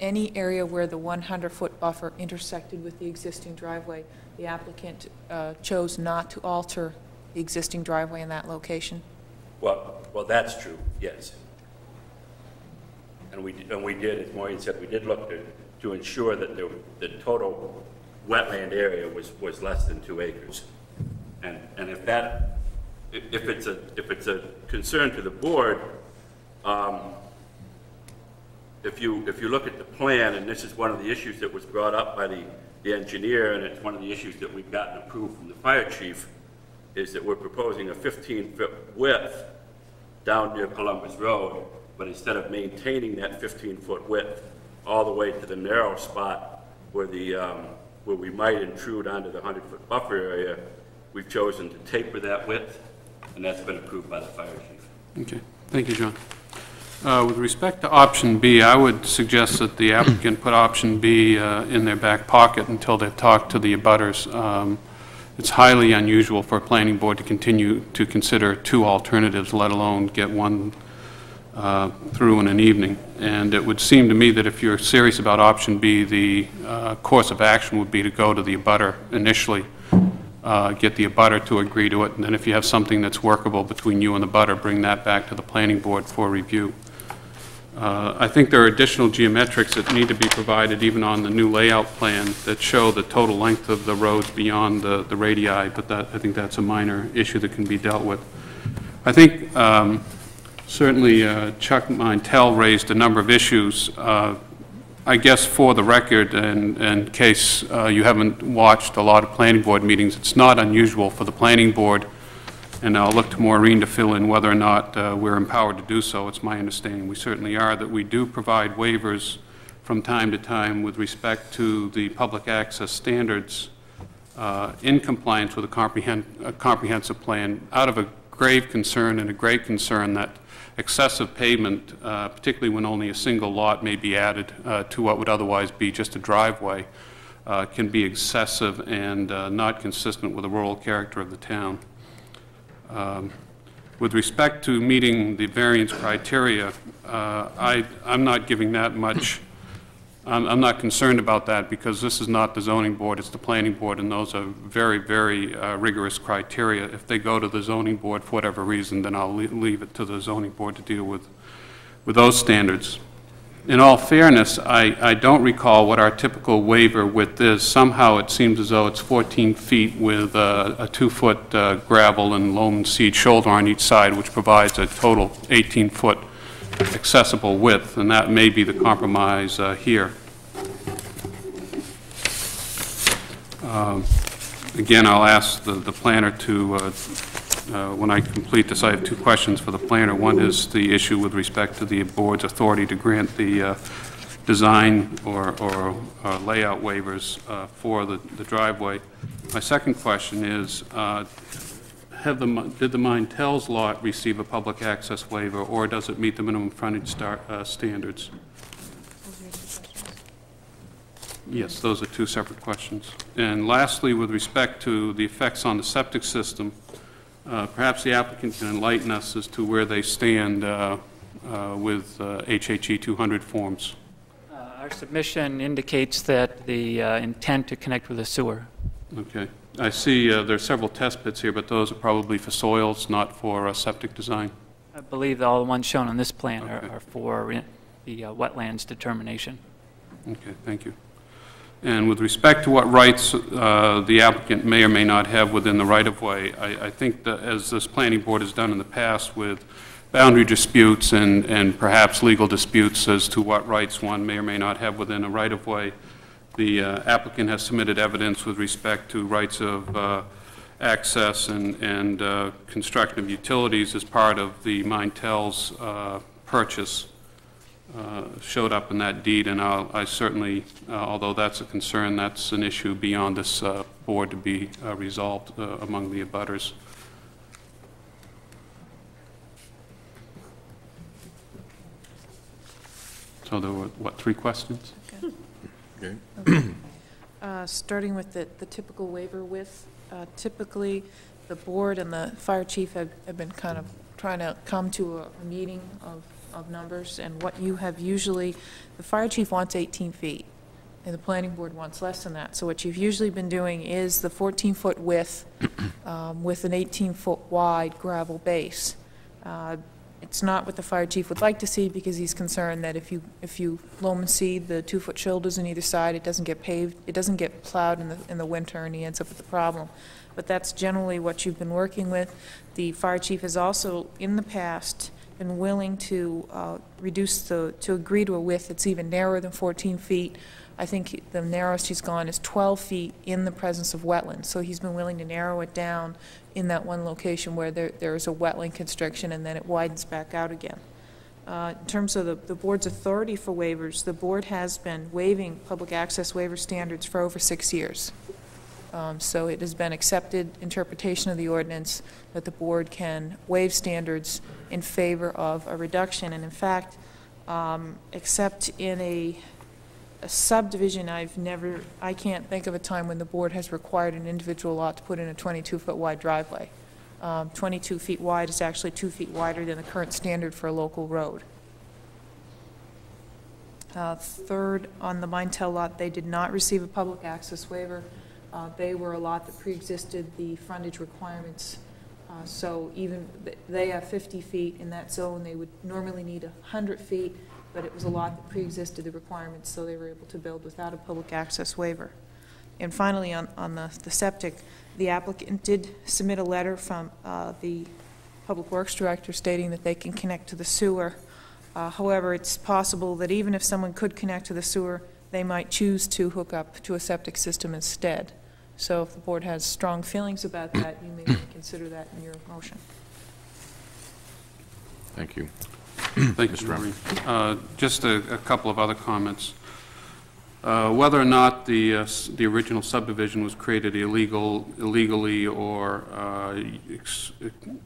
any area where the 100-foot buffer intersected with the existing driveway, the applicant uh, chose not to alter the existing driveway in that location. Well, well, that's true, yes. And we, and we did, as Maureen said, we did look to, to ensure that the, the total wetland area was, was less than two acres. And, and if that, if it's a, if it's a concern to the board, um, if you, if you look at the plan, and this is one of the issues that was brought up by the, the engineer, and it's one of the issues that we've gotten approved from the fire chief, is that we're proposing a 15-foot width down near Columbus Road, but instead of maintaining that 15-foot width all the way to the narrow spot where the, um, where we might intrude onto the 100-foot buffer area, we've chosen to taper that width, and that's been approved by the fire chief. Okay, thank you, John. Uh, With respect to option B, I would suggest that the applicant put option B uh, in their back pocket until they've talked to the abutters. Um, It's highly unusual for a planning board to continue to consider two alternatives, let alone get one uh, through in an evening. And it would seem to me that if you're serious about option B, the uh, course of action would be to go to the abutter initially uh, get the abutter to agree to it, and then if you have something that's workable between you and the abutter, bring that back to the planning board for review. Uh, I think there are additional geometrics that need to be provided even on the new layout plan that show the total length of the roads beyond the the radii, but that, I think that's a minor issue that can be dealt with. I think um, certainly uh, Chuck Mintel raised a number of issues. Uh, I guess for the record, and in case uh, you haven't watched a lot of planning board meetings, it's not unusual for the planning board and I'll look to Maureen to fill in whether or not uh, we're empowered to do so. It's my understanding we certainly are, that we do provide waivers from time to time with respect to the public access standards uh, in compliance with a comprehen- a comprehensive plan, out of a grave concern and a great concern that excessive pavement, uh, particularly when only a single lot may be added uh, to what would otherwise be just a driveway, uh, can be excessive and uh, not consistent with the rural character of the town. Um, With respect to meeting the variance criteria, I, I'm not giving that much, I'm, I'm not concerned about that because this is not the zoning board, it's the planning board, and those are very, very uh, rigorous criteria. If they go to the zoning board for whatever reason, then I'll le- leave it to the zoning board to deal with, with those standards. In all fairness, I, I don't recall what our typical waiver width is. Somehow it seems as though it's 14 feet with uh, a two-foot uh, gravel and loam seed shoulder on each side, which provides a total 18-foot accessible width, and that may be the compromise uh, here. Um, Again, I'll ask the the planner to, uh, uh, when I complete this, I have two questions for the planner. One is the issue with respect to the board's authority to grant the uh, design or or uh, layout waivers uh, for the the driveway. My second question is, have the, did the Mintel's lot receive a public access waiver, or does it meet the minimum frontage star- uh, standards? Yes, those are two separate questions. And lastly, with respect to the effects on the septic system, uh, perhaps the applicant can enlighten us as to where they stand uh, uh, with uh, HHE 200 forms. Uh, Our submission indicates that the uh, intent to connect with the sewer. Okay. I see uh, there are several test pits here, but those are probably for soils, not for uh, septic design. I believe all the ones shown on this plan are Okay. are for uh, the uh, wetlands determination. Okay, thank you. And with respect to what rights uh, the applicant may or may not have within the right-of-way, I I think that, as this planning board has done in the past with boundary disputes and and perhaps legal disputes as to what rights one may or may not have within a right-of-way, the uh, applicant has submitted evidence with respect to rights of uh, access and and uh, construction of utilities as part of the Mintel's uh, purchase uh, showed up in that deed, and I'll- I certainly, uh, although that's a concern, that's an issue beyond this board to be resolved among the abutters. So there were, what, three questions? Uh, Starting with the the typical waiver width, uh, typically, the board and the fire chief have have been kind of trying to come to a a meeting of, of numbers, and what you have usually, the fire chief wants 18 feet, and the planning board wants less than that. So what you've usually been doing is the 14-foot width um, with an 18-foot wide gravel base. Uh, It's not what the fire chief would like to see, because he's concerned that if you, if you loam and seed the two-foot shoulders on either side, it doesn't get paved, it doesn't get plowed in the, in the winter, and he ends up with a problem. But that's generally what you've been working with. The fire chief has also, in the past, been willing to uh, reduce the, to agree to a width that's even narrower than 14 feet. I think the narrowest he's gone is 12 feet in the presence of wetlands. So he's been willing to narrow it down in that one location where there, there is a wetland constriction, and then it widens back out again. Uh, In terms of the, the board's authority for waivers, the board has been waiving public access waiver standards for over six years. Um, So it has been accepted interpretation of the ordinance that the board can waive standards in favor of a reduction. And in fact, um, except in a a subdivision, I've never, I can't think of a time when the board has required an individual lot to put in a 22-foot wide driveway. Um, 22 feet wide is actually two feet wider than the current standard for a local road. Uh, Third, on the Mintel lot, they did not receive a public access waiver. Uh, They were a lot that pre-existed the frontage requirements. Uh, So even, th- they have 50 feet in that zone, they would normally need 100 feet, but it was a lot that pre-existed the requirements, so they were able to build without a public access waiver. And finally, on, on the, the septic, the applicant did submit a letter from uh, the Public Works Director stating that they can connect to the sewer. Uh, However, it's possible that even if someone could connect to the sewer, they might choose to hook up to a septic system instead. So if the board has strong feelings about that, you may consider that in your motion. Thank you. Thank you, Mr. Uh, Just a a couple of other comments. Uh, Whether or not the, uh, the original subdivision was created illegal, illegally or uh, ex-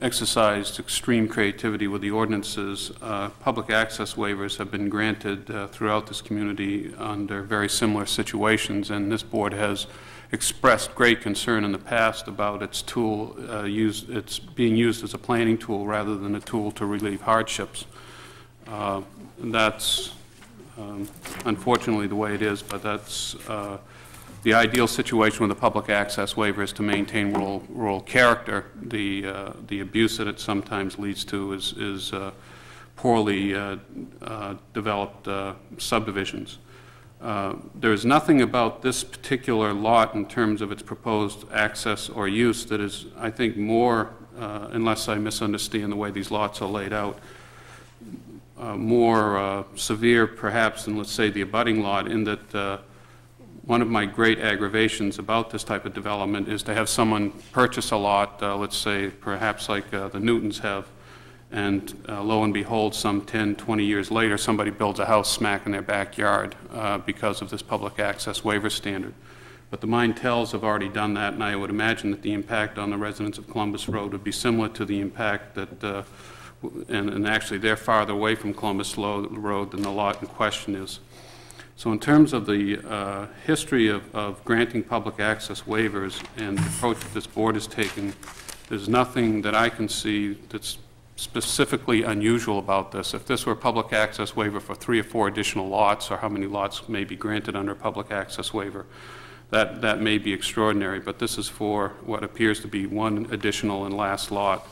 exercised extreme creativity with the ordinances, uh, public access waivers have been granted uh, throughout this community under very similar situations, and this board has expressed great concern in the past about its tool, used, it's being used as a planning tool rather than a tool to relieve hardships. Uh, That's um, unfortunately the way it is, but that's uh, the ideal situation with a public access waiver is to maintain rural, rural character. The, uh, the abuse that it sometimes leads to is, is uh, poorly uh, uh, developed subdivisions. There is nothing about this particular lot in terms of its proposed access or use that is, I think, more, unless I misunderstand the way these lots are laid out, uh, more uh, severe perhaps than, let's say, the abutting lot, in that uh, one of my great aggravations about this type of development is to have someone purchase a lot, uh, let's say, perhaps like uh, the Newtons have, and lo and behold, some 10, 20 years later, somebody builds a house smack in their backyard because of this public access waiver standard. But the Mintells have already done that, and I would imagine that the impact on the residents of Columbus Road would be similar to the impact that, and and actually, they're farther away from Columbus Road than the lot in question is. So in terms of the uh, history of of granting public access waivers and the approach that this board is taking, there's nothing that I can see that's specifically unusual about this. If this were a public access waiver for three or four additional lots, or how many lots may be granted under a public access waiver, that, that may be extraordinary, but this is for what appears to be one additional and last lot.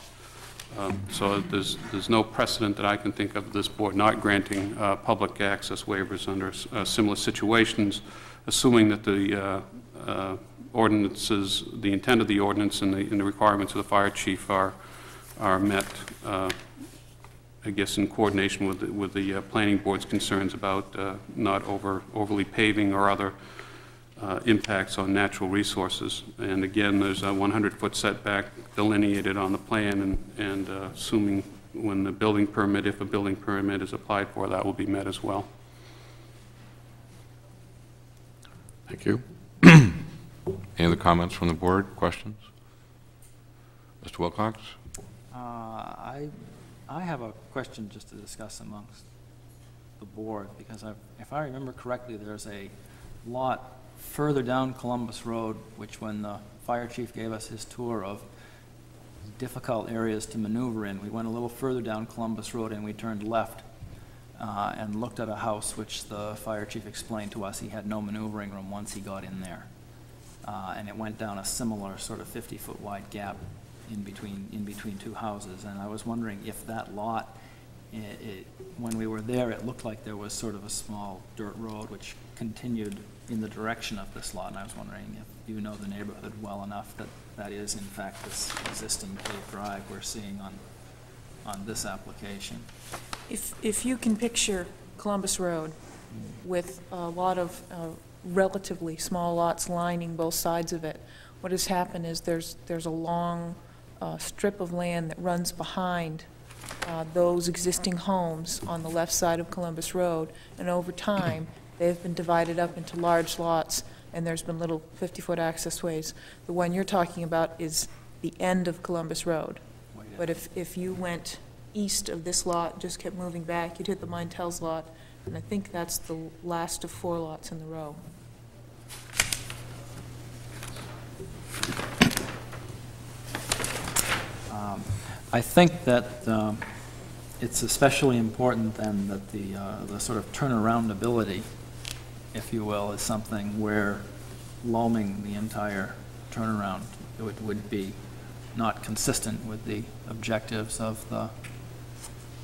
Um, So there's, there's no precedent that I can think of this board not granting uh, public access waivers under uh, similar situations, assuming that the uh, uh, ordinances, the intent of the ordinance and the, and the requirements of the fire chief are, are met, uh, I guess, in coordination with, the- with the uh, planning board's concerns about not over, overly paving or other uh, impacts on natural resources. And again, there's a 100-foot setback delineated on the plan, and, and uh, assuming when the building permit, if a building permit is applied for, that will be met as well. Thank you. Any other comments from the board, questions? Mr. Wilcox? Uh, I, I have a question just to discuss amongst the board, because I, if I remember correctly, there's a lot further down Columbus Road, which when the fire chief gave us his tour of difficult areas to maneuver in, we went a little further down Columbus Road and we turned left uh, and looked at a house which the fire chief explained to us he had no maneuvering room once he got in there. Uh, And it went down a similar sort of 50-foot wide gap in between, in between two houses. And I was wondering if that lot, i- it, when we were there, it looked like there was sort of a small dirt road which continued in the direction of this lot. And I was wondering if you know the neighborhood well enough that that is in fact this existing paved drive we're seeing on, on this application. If, if you can picture Columbus Road with a lot of uh, relatively small lots lining both sides of it, what has happened is there's, there's a long uh, strip of land that runs behind uh, those existing homes on the left side of Columbus Road, and over time, they've been divided up into large lots, and there's been little 50-foot access ways. The one you're talking about is the end of Columbus Road. But if, if you went east of this lot, just kept moving back, you'd hit the Mintells lot, and I think that's the last of four lots in the row. Um, I think that um, it's especially important then that the, uh, the sort of turnaround ability, if you will, is something where loaming the entire turnaround, would, would be not consistent with the objectives of the,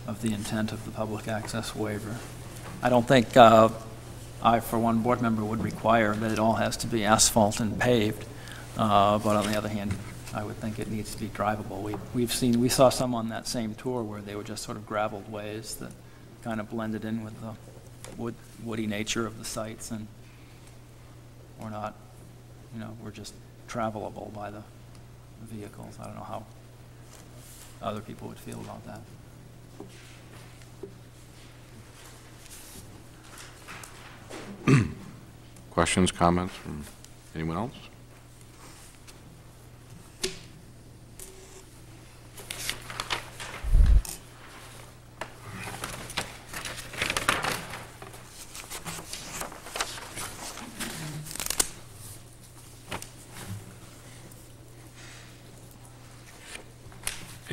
of the intent of the public access waiver. I don't think, uh, I, for one board member, would require that it all has to be asphalt and paved, uh, but on the other hand, I would think it needs to be drivable. We, we've seen, we saw some on that same tour where they were just sort of gravelled ways that kind of blended in with the wood, woody nature of the sites and we're not, you know, we're just travelable by the vehicles. I don't know how other people would feel about that. Questions, comments from anyone else?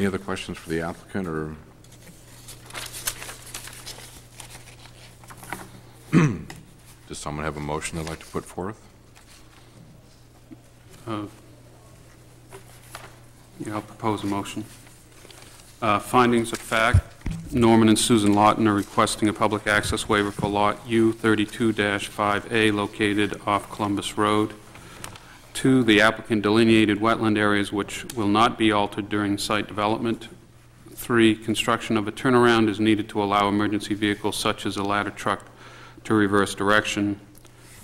Any other questions for the applicant, or? Does someone have a motion they'd like to put forth? Uh, Yeah, I'll propose a motion. Uh, Findings of fact, Norman and Susan Lawton are requesting a public access waiver for Lot U32-5A located off Columbus Road. Two, the applicant delineated wetland areas which will not be altered during site development. Three, construction of a turnaround is needed to allow emergency vehicles such as a ladder truck to reverse direction.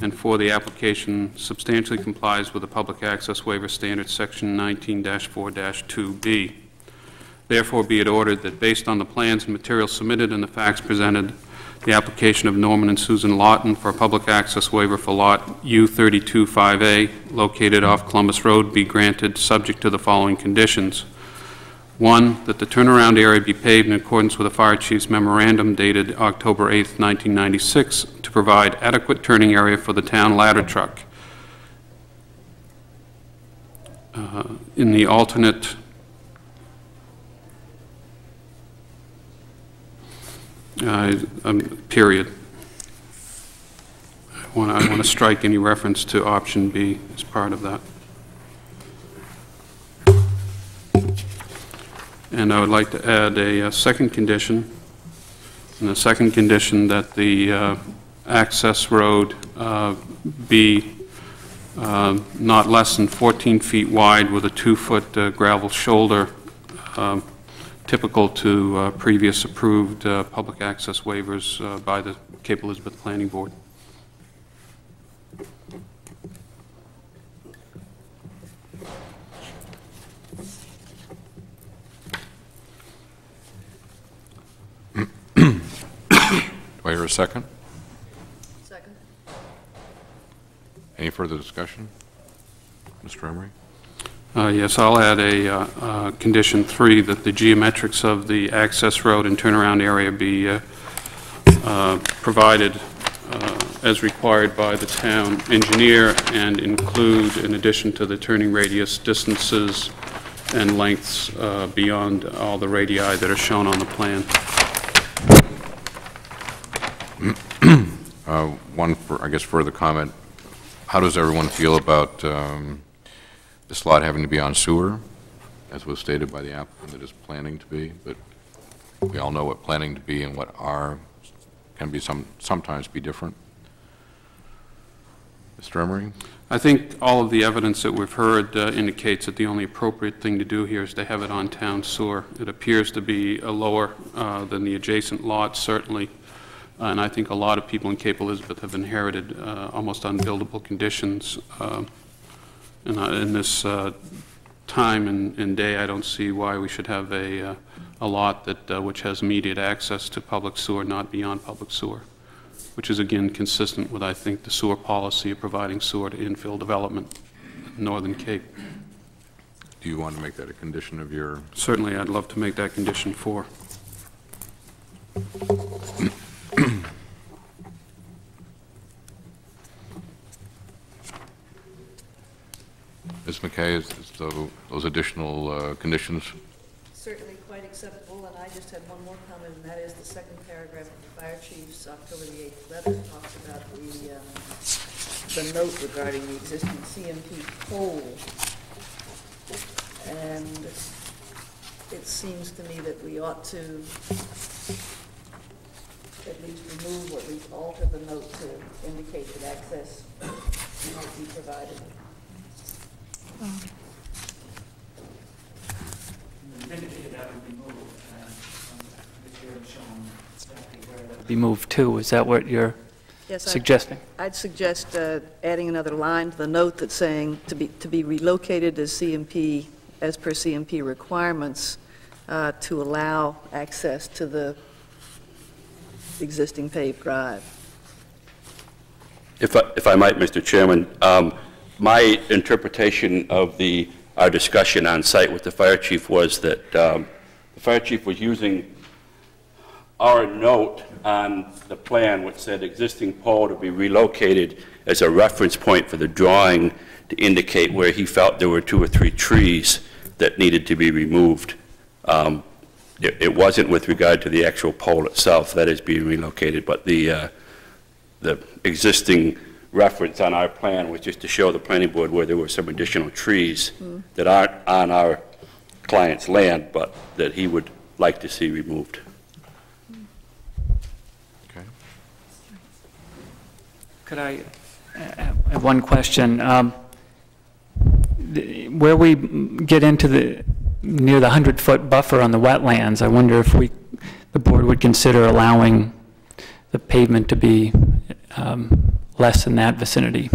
And four, the application substantially complies with the public access waiver standard, section 19-4-2B. Therefore, be it ordered that based on the plans and materials submitted and the facts presented, the application of Norman and Susan Lawton for a public access waiver for Lot U32-5A located off Columbus Road be granted, subject to the following conditions. One, that the turnaround area be paved in accordance with the fire chief's memorandum dated October 8, 1996, to provide adequate turning area for the town ladder truck. Uh, In the alternate uh, um, period. I want I want to strike any reference to option B as part of that. And I would like to add a uh, second condition, and the second condition that the uh, access road uh, be uh, not less than 14 feet wide with a two-foot uh, gravel shoulder, um, typical to uh, previous approved uh, public access waivers uh, by the Cape Elizabeth Planning Board. Do I hear a second? Second? Any further discussion? Mr. Emery? Uh, Yes, I'll add a uh, uh, condition three, that the geometrics of the access road and turnaround area be provided as required by the town engineer and include, in addition to the turning radius, distances and lengths beyond all the radii that are shown on the plan. One, for- I guess, further comment. How does everyone feel about um, this lot having to be on sewer, as was stated by the applicant that is planning to be? But we all know what planning to be and what are, can be some, sometimes be different. Mr. Emery? I think all of the evidence that we've heard uh, indicates that the only appropriate thing to do here is to have it on town sewer. It appears to be a lower uh, than the adjacent lot, certainly, and I think a lot of people in Cape Elizabeth have inherited uh, almost unbuildable conditions. And uh, in this uh, time and and day, I don't see why we should have a uh, a lot that, uh, which has immediate access to public sewer, not beyond public sewer which is again consistent with, I think, the sewer policy of providing sewer to infill development in Northern Cape. Do you want to make that a condition of your, Certainly, I'd love to make that condition four. Ms. McKay, is is tho- those additional uh, conditions? Certainly quite acceptable, and I just had one more comment, and that is the second paragraph of the fire chief's October the 8th letter talks about the um, the note regarding the existing CMP pole. And it seems to me that we ought to at least remove or at least alter the note to indicate that access might be provided. Be moved to, is that what you're Yes, I- suggesting? I'd suggest uh, adding another line to the note that's saying to be, to be relocated as CMP, as per CMP requirements, uh, to allow access to the existing paved drive. If I, if I might, Mr. Chairman, um, my interpretation of the, our discussion on site with the fire chief was that um, the fire chief was using our note on the plan which said existing pole to be relocated as a reference point for the drawing to indicate where he felt there were two or three trees that needed to be removed. Um, It it wasn't with regard to the actual pole itself that is being relocated, but the, uh, the existing reference on our plan was just to show the planning board where there were some additional trees that aren't on our client's land, but that he would like to see removed. Okay. Could I uh, have one question? Um, the- Where we get into the, near the 100-foot buffer on the wetlands, I wonder if we, the board would consider allowing the pavement to be um, less in that vicinity.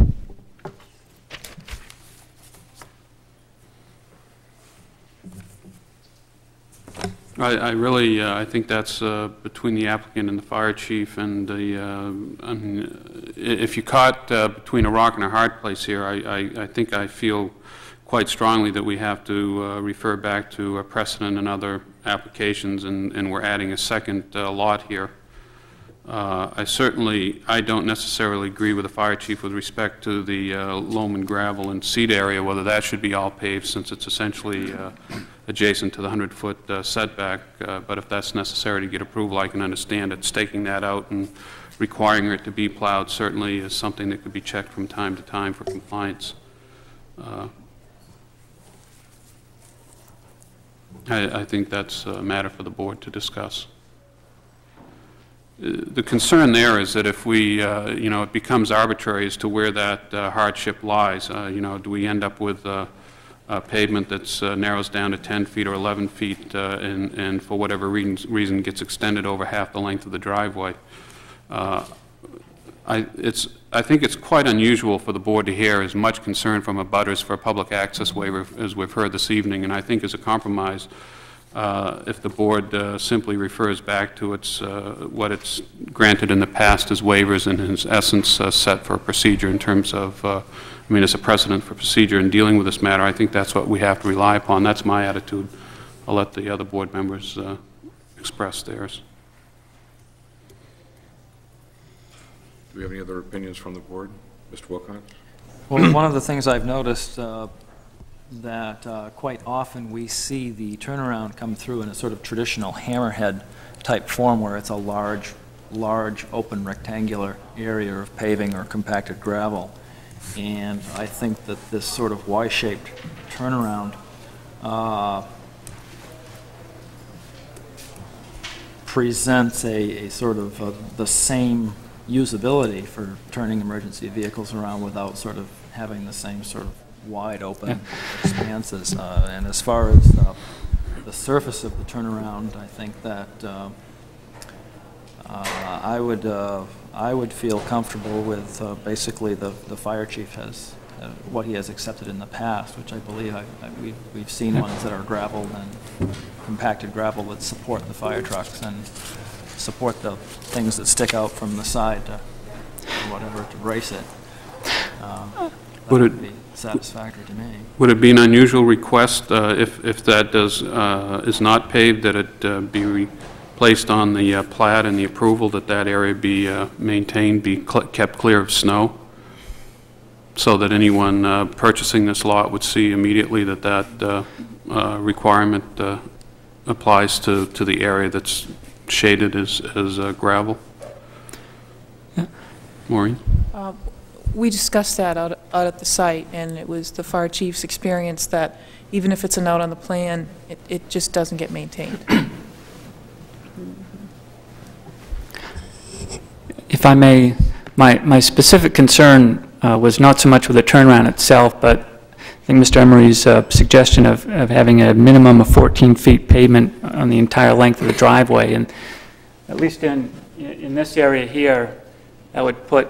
I, I really, uh, I think that's uh, between the applicant and the fire chief, and the, uh, I mean, if you caught uh, between a rock and a hard place here, I, I I think I feel quite strongly that we have to uh, refer back to a precedent and other applications, and, and we're adding a second uh, lot here. Uh, I certainly, I don't necessarily agree with the fire chief with respect to the uh, loam and gravel and seed area, whether that should be all paved, since it's essentially uh, adjacent to the 100-foot uh, setback, Uh, but if that's necessary to get approval, I can understand it. Staking that out and requiring it to be plowed certainly is something that could be checked from time to time for compliance. Uh, I, I think that's a matter for the board to discuss. The concern there is that if we, uh, you know, it becomes arbitrary as to where that uh, hardship lies. Uh, You know, do we end up with a pavement that uh, narrows down to 10 feet or 11 feet uh, and, and for whatever reason, reason gets extended over half the length of the driveway? Uh, I, it's, I think it's quite unusual for the board to hear as much concern from abutters for a public access waiver as we've heard this evening, and I think as a compromise, uh, if the board uh, simply refers back to its, uh, what it's granted in the past as waivers and in essence uh, set for a procedure in terms of, uh, I mean, as a precedent for procedure in dealing with this matter, I think that's what we have to rely upon. That's my attitude. I'll let the other board members uh, express theirs. Do we have any other opinions from the board? Mr. Wilcox? Well, one of the things I've noticed, uh, that uh, quite often we see the turnaround come through in a sort of traditional hammerhead-type form where it's a large, large, open rectangular area of paving or compacted gravel. And I think that this sort of Y-shaped turnaround uh, presents a, a sort of uh, the same usability for turning emergency vehicles around without sort of having the same sort of wide open expanses. Uh, And as far as uh, the surface of the turnaround, I think that uh, uh, I would, uh, I would feel comfortable with uh, basically the, the fire chief has, uh, what he has accepted in the past, which I believe I, I- we've, we've seen ones that are gravel and compacted gravel that support the fire trucks and support the things that stick out from the side to, whatever, to brace it. Um, Would it- satisfactory to me. Would it be an unusual request, uh, if, if that does, uh, is not paved, that it uh, be placed on the uh, plat and the approval, that that area be uh, maintained, be cl- kept clear of snow? So that anyone uh, purchasing this lot would see immediately that that uh, uh, requirement uh, applies to, to the area that's shaded as, as uh, gravel? Maureen? We discussed that out, out at the site, and it was the fire chief's experience that even if it's a note on the plan, it, it just doesn't get maintained. If I may, my, my specific concern uh, was not so much with the turnaround itself, but I think Mr. Emery's uh, suggestion of, of having a minimum of 14 feet pavement on the entire length of the driveway, and at least in, in this area here, that would put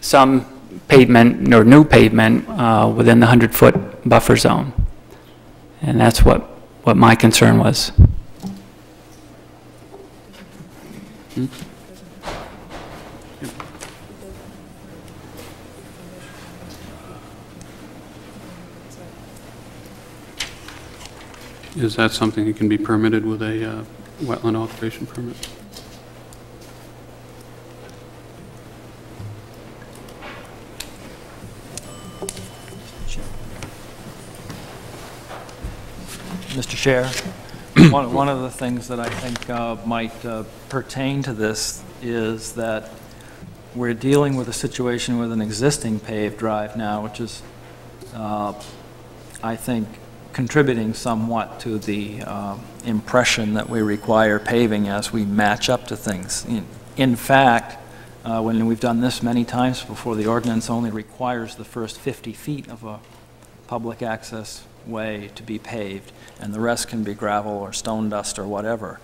some pavement, or new pavement, uh, within the 100-foot buffer zone. And that's what, what my concern was. Is that something that can be permitted with a uh, wetland alteration permit? Mr. Chair, one, one of the things that I think uh, might uh, pertain to this is that we're dealing with a situation with an existing paved drive now, which is, uh, I think, contributing somewhat to the uh, impression that we require paving as we match up to things. In, in fact, uh, when we've done this many times before, the ordinance only requires the first 50 feet of a public access way to be paved, and the rest can be gravel or stone dust or whatever.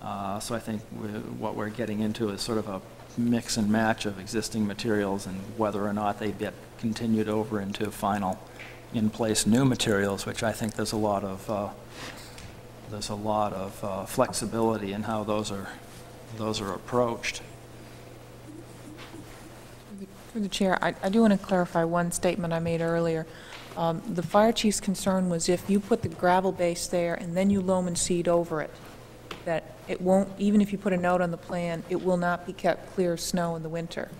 Uh, So I think we- what we're getting into is sort of a mix and match of existing materials and whether or not they get continued over into final in-place new materials, which I think there's a lot of, uh, there's a lot of uh, flexibility in how those are, those are approached. Through the chair, I, I do want to clarify one statement I made earlier. Um, The fire chief's concern was if you put the gravel base there and then you loam and seed over it, that it won't, even if you put a note on the plan, it will not be kept clear of snow in the winter.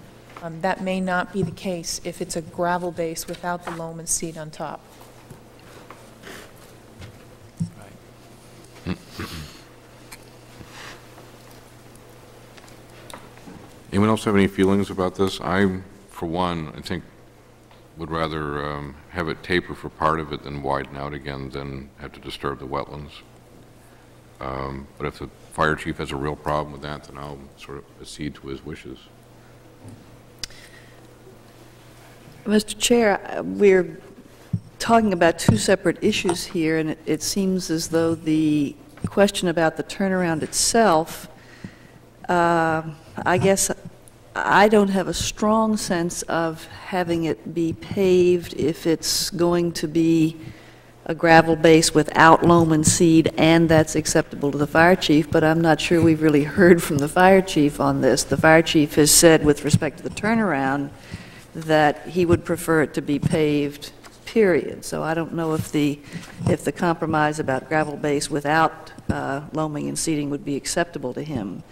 Um, That may not be the case if it's a gravel base without the loam and seed on top. Anyone else have any feelings about this? I, for one, I think would rather um, have it taper for part of it than widen out again than have to disturb the wetlands. Um, But if the fire chief has a real problem with that, then I'll sort of accede to his wishes. Mr. Chair, we're talking about two separate issues here, and it- it seems as though the question about the turnaround itself, uh, I guess I don't have a strong sense of having it be paved if it's going to be a gravel base without loam and seed, and that's acceptable to the fire chief, but I'm not sure we've really heard from the fire chief on this. The fire chief has said, with respect to the turnaround, that he would prefer it to be paved, period. So I don't know if the, if the compromise about gravel base without uh, loaming and seeding would be acceptable to him.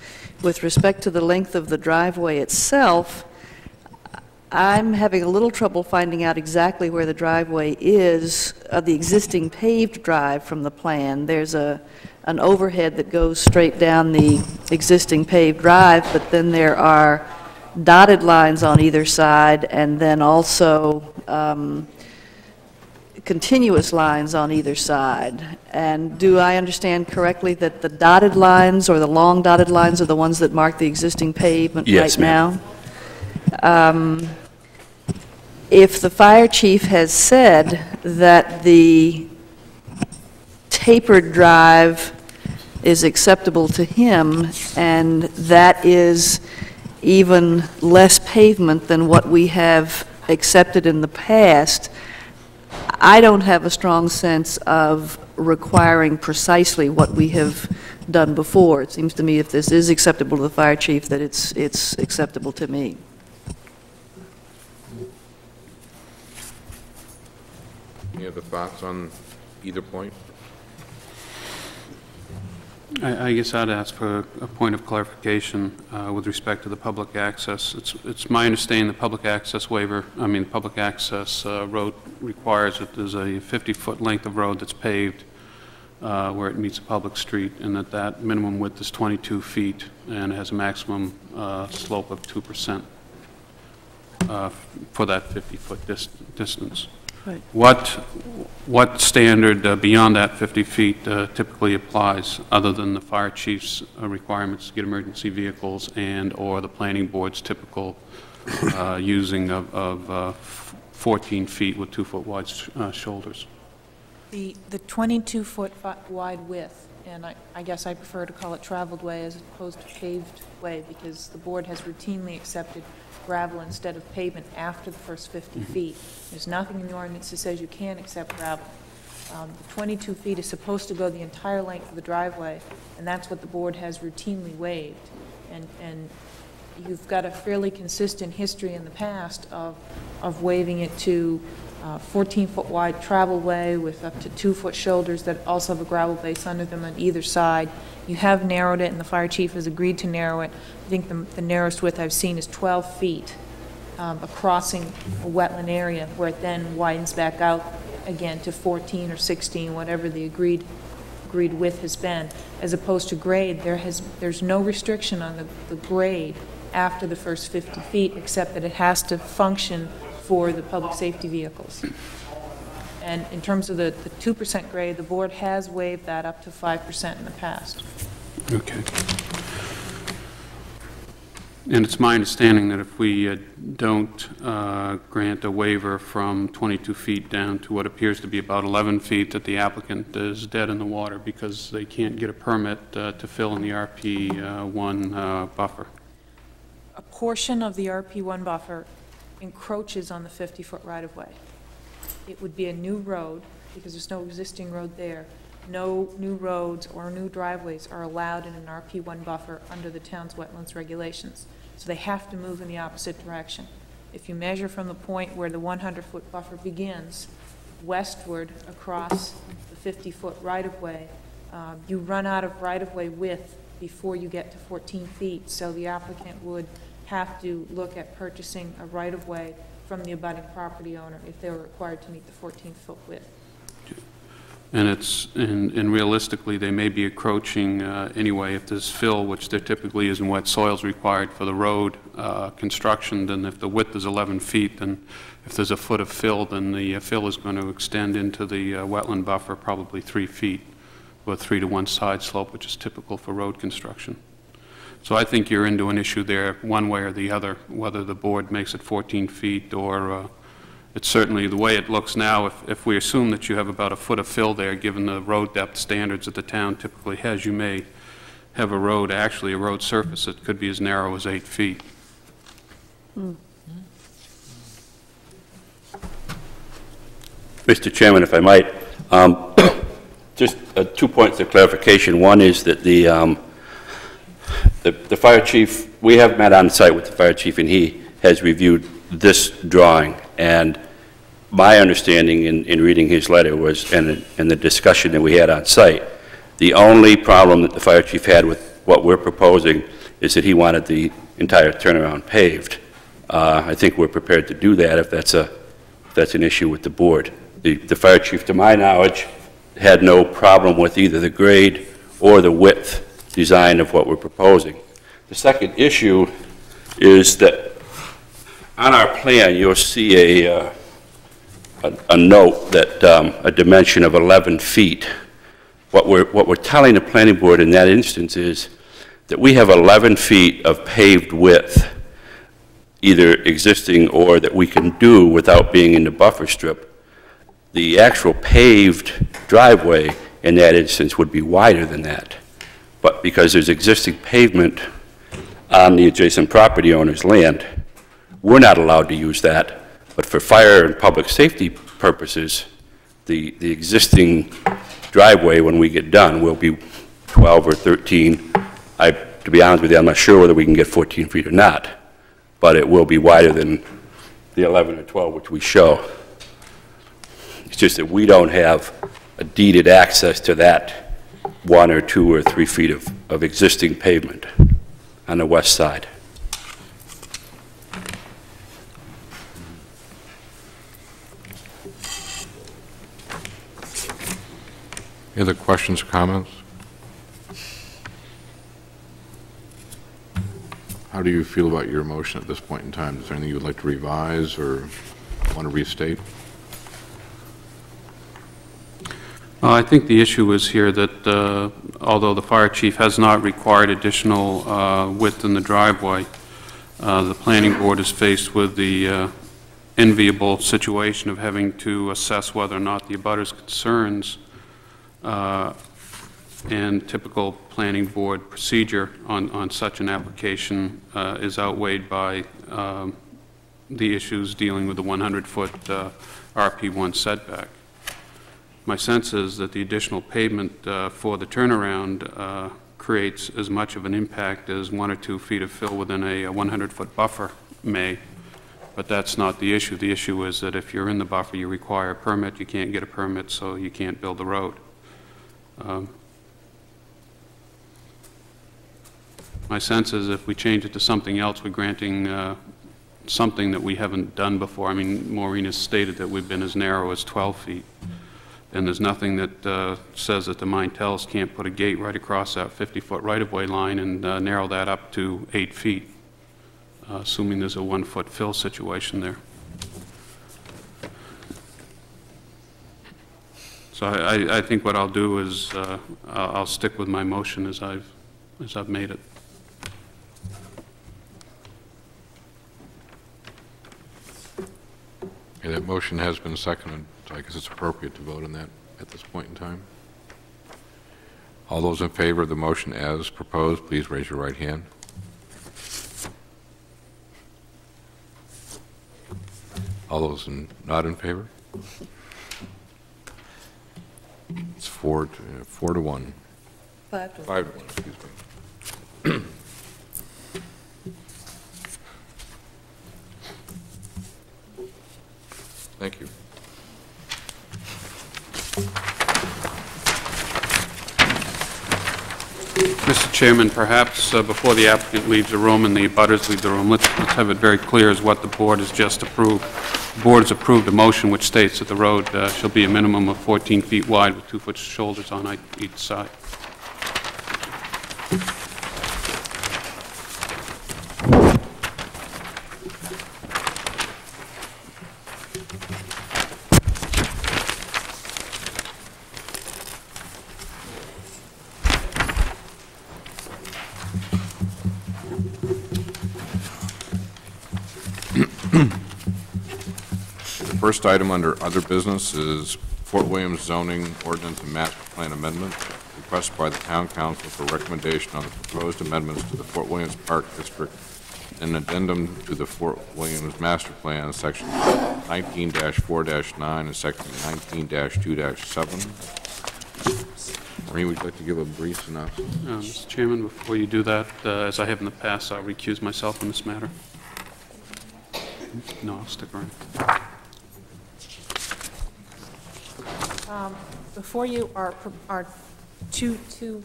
With respect to the length of the driveway itself, I'm having a little trouble finding out exactly where the driveway is, of the existing paved drive from the plan. There's a, an overhead that goes straight down the existing paved drive, but then there are dotted lines on either side, and then also um, continuous lines on either side. And do I understand correctly that the dotted lines, or the long dotted lines, are the ones that mark the existing pavement Yes, right now? Um, If the fire chief has said that the tapered drive is acceptable to him, and that is even less pavement than what we have accepted in the past, I don't have a strong sense of requiring precisely what we have done before. It seems to me if this is acceptable to the fire chief, that it's, it's acceptable to me. Any other thoughts on either point? I I guess I'd ask for a point of clarification uh, with respect to the public access. It's it's my understanding the public access waiver, I mean, public access uh, road requires that there's a 50-foot length of road that's paved uh, where it meets a public street, and that that minimum width is 22 feet and has a maximum uh, slope of 2%. uh, for that 50-foot dis- distance. Right. What, what standard uh, beyond that 50 feet uh, typically applies, other than the fire chief's uh, requirements to get emergency vehicles and/or the planning board's typical uh, using of- of uh, 14 feet with two-foot wide sh- uh, shoulders? The, the 22-foot wide width, and I, I guess I prefer to call it traveled way as opposed to paved way, because the board has routinely accepted gravel instead of pavement after the first 50 feet. There's nothing in the ordinance that says you can't accept gravel. Um, The 22 feet is supposed to go the entire length of the driveway, and that's what the board has routinely waived. And, and you've got a fairly consistent history in the past of, of waiving it to 14-foot wide travel way with up to two-foot shoulders that also have a gravel base under them on either side. You have narrowed it, and the fire chief has agreed to narrow it. I think the the narrowest width I've seen is 12 feet um, of crossing a wetland area, where it then widens back out again to 14 or 16, whatever the agreed, agreed width has been. As opposed to grade, there has, there's no restriction on the, the grade after the first 50 feet, except that it has to function for the public safety vehicles. And in terms of the, the 2% grade, the board has waived that up to 5% in the past. Okay. And it's my understanding that if we uh, don't uh, grant a waiver from 22 feet down to what appears to be about 11 feet, that the applicant is dead in the water because they can't get a permit uh, to fill in the RP1 uh, buffer. A portion of the RP1 buffer encroaches on the 50-foot right-of-way. It would be a new road, because there's no existing road there. No new roads or new driveways are allowed in an RP1 buffer under the town's wetlands regulations. So they have to move in the opposite direction. If you measure from the point where the 100-foot buffer begins, westward across the 50-foot right-of-way, um, you run out of right-of-way width before you get to 14 feet. So the applicant would have to look at purchasing a right-of-way from the abutting property owner if they were required to meet the 14-foot width. And it's, and and realistically, they may be encroaching uh, anyway. If there's fill, which there typically is in wet soils required for the road uh, construction, then if the width is 11 feet, then if there's a foot of fill, then the uh, fill is going to extend into the uh, wetland buffer probably three feet, with three to one side slope, which is typical for road construction. So I think you're into an issue there, one way or the other, whether the board makes it 14 feet or uh, it's certainly, the way it looks now, if, if we assume that you have about a foot of fill there, given the road depth standards that the town typically has, you may have a road, actually a road surface that could be as narrow as eight feet. Mr. Chairman, if I might, um, just uh, two points of clarification. One is that the, um, the the fire chief, we have met on site with the fire chief, and he has reviewed this drawing. And my understanding in, in reading his letter was, and in the discussion that we had on site, the only problem that the fire chief had with what we're proposing is that he wanted the entire turnaround paved. Uh, I think we're prepared to do that if that's a, if that's an issue with the board. The, the fire chief, to my knowledge, had no problem with either the grade or the width design of what we're proposing. The second issue is that on our plan, you'll see a, uh, a a note that um, a dimension of 11 feet. What we're, what we're telling the planning board in that instance is that we have 11 feet of paved width, either existing or that we can do without being in the buffer strip. The actual paved driveway in that instance would be wider than that. But because there's existing pavement on the adjacent property owner's land, we're not allowed to use that. But for fire and public safety purposes, the, the existing driveway, when we get done, will be 12 or 13. I, to be honest with you, I'm not sure whether we can get 14 feet or not, but it will be wider than the 11 or 12 which we show. It's just that we don't have a deeded access to that one or two or three feet of, of existing pavement on the west side. Any other questions or comments? how do you feel about your motion at this point in time? Is there anything you would like to revise or want to restate? Uh, I think the issue is here that uh, although the fire chief has not required additional uh, width in the driveway, uh, the planning board is faced with the uh, enviable situation of having to assess whether or not the abutters' concerns uh, and typical planning board procedure on, on such an application uh, is outweighed by um, the issues dealing with the 100-foot RP1 setback. My sense is that the additional pavement uh, for the turnaround uh, creates as much of an impact as one or two feet of fill within a 100-foot buffer may, but that's not the issue. The issue is that if you're in the buffer, you require a permit, you can't get a permit, so you can't build the road. Um, My sense is if we change it to something else, we're granting uh, something that we haven't done before. I mean, Maureen has stated that we've been as narrow as 12 feet. And there's nothing that uh, says that the Mintels can't put a gate right across that 50-foot right-of-way line and uh, narrow that up to eight feet, uh, assuming there's a one-foot fill situation there. So I, I- think what I'll do is, uh, I'll I'll stick with my motion as I've, as I've made it. Okay, that motion has been seconded, so I guess it's appropriate to vote on that at this point in time. All those in favor of the motion as proposed, please raise your right hand. All those in- not in favor? It's four, to- four to one. Five to Five to one, excuse me. Thank you. Mr. Chairman, perhaps uh, before the applicant leaves the room and the abutters leave the room, let's let's have it very clear as what the board has just approved. The board has approved a motion which states that the road uh, shall be a minimum of 14 feet wide with two-foot shoulders on each side. First item under other business is Fort Williams zoning ordinance and master plan amendment. Request by the town council for recommendation on the proposed amendments to the Fort Williams Park District and addendum to the Fort Williams master plan, section 19-4-9 and section 19-2-7. Maureen, would you like to give a brief synopsis? Uh, Mr. Chairman, before you do that, uh, as I have in the past, I'll recuse myself on this matter. No, I'll stick around. Um, Before you are, are two, two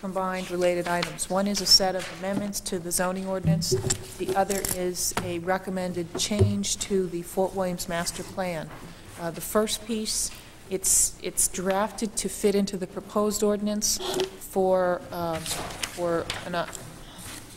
combined related items. One is a set of amendments to the zoning ordinance. The other is a recommended change to the Fort Williams master plan. Uh, The first piece, it's, it's drafted to fit into the proposed ordinance for, um, for an, uh,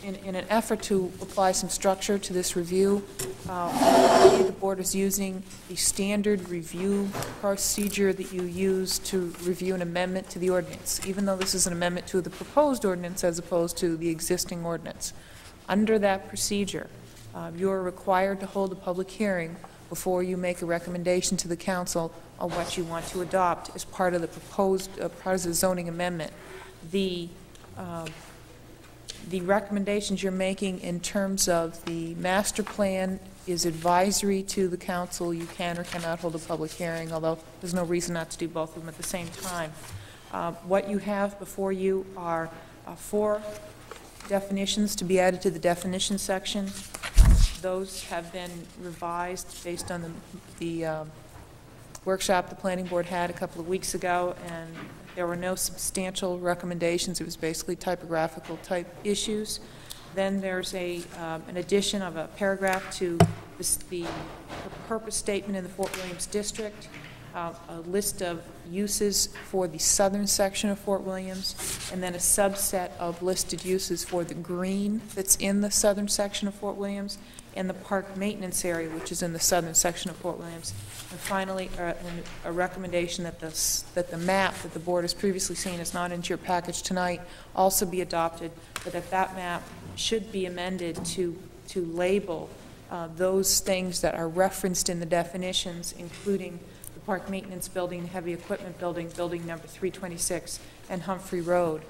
in, in an effort to apply some structure to this review, uh, the board is using the standard review procedure that you use to review an amendment to the ordinance, even though this is an amendment to the proposed ordinance as opposed to the existing ordinance. Under that procedure, uh, you are required to hold a public hearing before you make a recommendation to the council on what you want to adopt as part of the proposed, uh, part of the zoning amendment. The um, the recommendations you're making in terms of the master plan is advisory to the council. You can or cannot hold a public hearing, although there's no reason not to do both of them at the same time. Uh, What you have before you are uh, four definitions to be added to the definition section. Those have been revised based on the, the um, workshop the planning board had a couple of weeks ago, and there were no substantial recommendations. It was basically typographical type issues. Then there's a, um, an addition of a paragraph to this- the purpose statement in the Fort Williams district. uh, a list of uses for the southern section of Fort Williams, and then a subset of listed uses for the green that's in the southern section of Fort Williams, and the park maintenance area, which is in the southern section of Fort Williams. And finally, uh, a recommendation that the, that the map that the board has previously seen is not into your package tonight also be adopted, but that that map should be amended to, to label uh, those things that are referenced in the definitions, including the park maintenance building, heavy equipment building, building number 326, and Humphrey Road.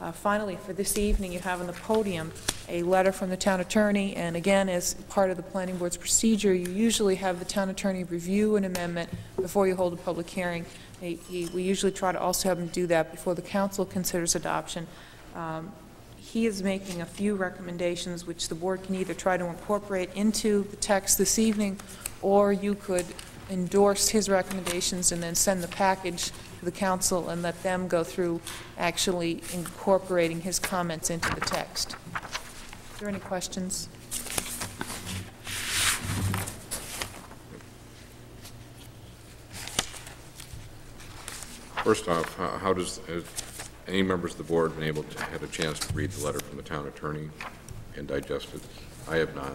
Uh, Finally, for this evening, you have on the podium a letter from the town attorney, and again, as part of the planning board's procedure, you usually have the town attorney review an amendment before you hold a public hearing. He- he- We usually try to also have him do that before the council considers adoption. Um, He is making a few recommendations, which the board can either try to incorporate into the text this evening, or you could endorse his recommendations and then send the package the council and let them go through actually incorporating his comments into the text. Are there any questions? First off, how does, has any members of the board been able to, had a chance to read the letter from the town attorney and digest it? I have not.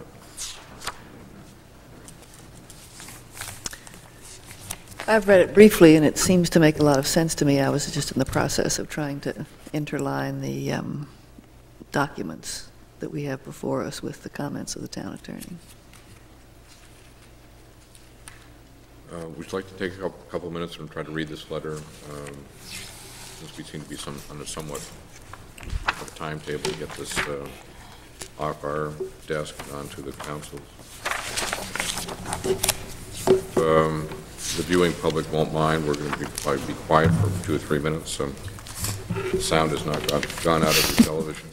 I've read it briefly, and it seems to make a lot of sense to me. I was just in the process of trying to interline the um, documents that we have before us with the comments of the town attorney. Uh, Would you like to take a couple minutes and try to read this letter? um, Since we seem to be some, on a somewhat of a timetable to get this uh, off our desk and onto the council. Um, the viewing public won't mind, we're going to be, probably be quiet for two or three minutes, so the sound has not gone- gone out of the television.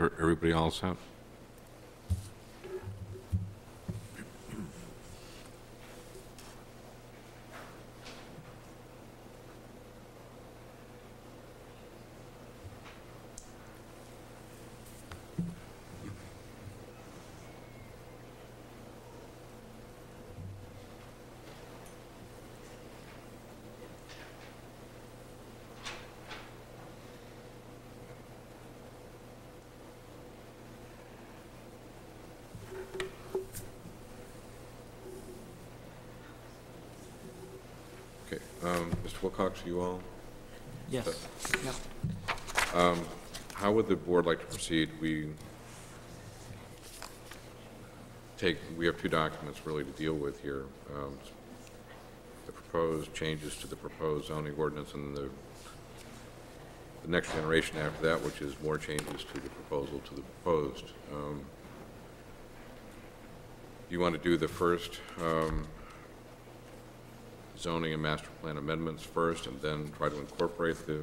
Everybody all set? Okay, um, Mr. Wilcox, you all? Yes. Yep. Um, How would the board like to proceed? We take, we have two documents really to deal with here. Um, The proposed changes to the proposed zoning ordinance and the, the next generation after that, which is more changes to the proposal to the proposed. Um, You want to do the first um, zoning and master plan amendments first, and then try to incorporate the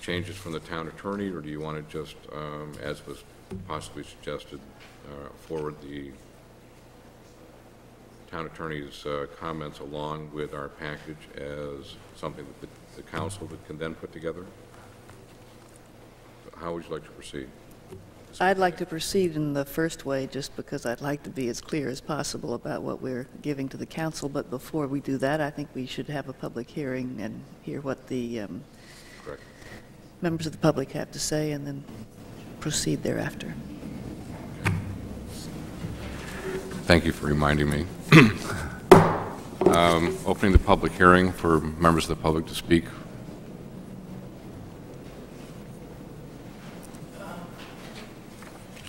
changes from the town attorney, or do you want to just, um, as was possibly suggested, uh, forward the town attorney's uh, comments along with our package as something that the- the council can then put together? How would you like to proceed? I'd like to proceed in the first way, just because I'd like to be as clear as possible about what we're giving to the council. But before we do that, I think we should have a public hearing and hear what the um, members of the public have to say, and then proceed thereafter. Thank you for reminding me. Um, Opening the public hearing for members of the public to speak.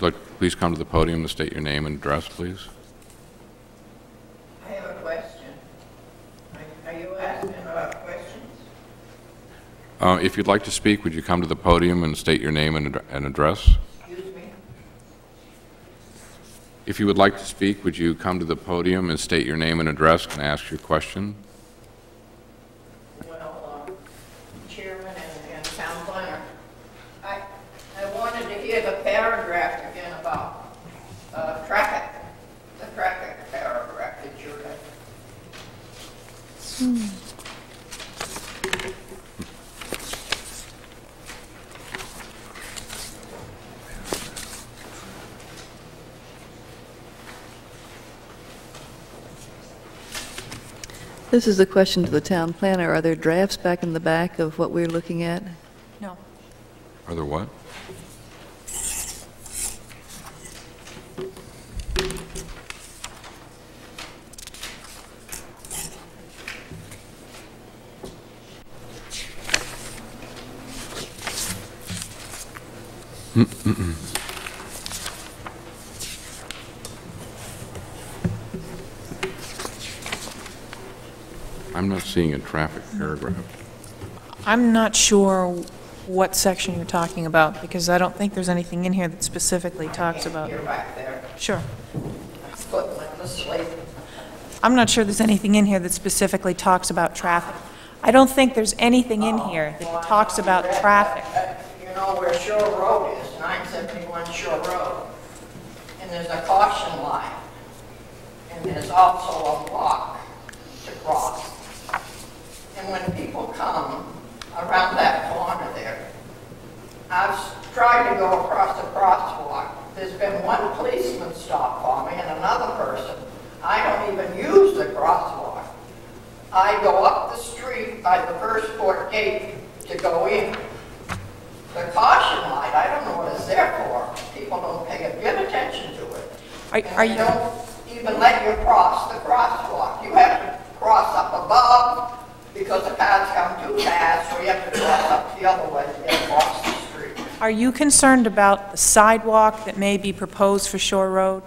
Would you like to please come to the podium and state your name and address, please? I have a question. Are- you asking about questions? Uh, If you'd like to speak, would you come to the podium and state your name and ad- and address? Excuse me? If you would like to speak, would you come to the podium and state your name and address and ask your question? Well, uh, Chairman and and Town Planner, I, I wanted to hear the paragraph again about uh, traffic, the traffic paragraph that you read. This is a question to the town planner. Are there drafts back in the back of what we're looking at? No. Are there what? I'm not seeing a traffic paragraph. I'm not sure what section you're talking about, because I don't think there's anything in here that specifically talks about... You're back there. Sure. Foot like this way. I'm not sure there's anything in here that specifically talks about traffic. I don't think there's anything in here that talks about traffic. You know where Shore Road is, 971 Shore Road, and there's a caution light, and there's also a walk to cross. And when people come around that corner there, I've tried to go across the crosswalk. There's been one policeman stop for me and another person. I don't even use the crosswalk. I go up the street by the first port gate to go in. The caution light, I don't know what it's there for. People don't pay a bit attention to it. Are- are they you- don't even let you cross the crosswalk. You have to cross up above because the cars come too fast, so you have to cross up the other way to get across the street. Are you concerned about the sidewalk that may be proposed for Shore Road?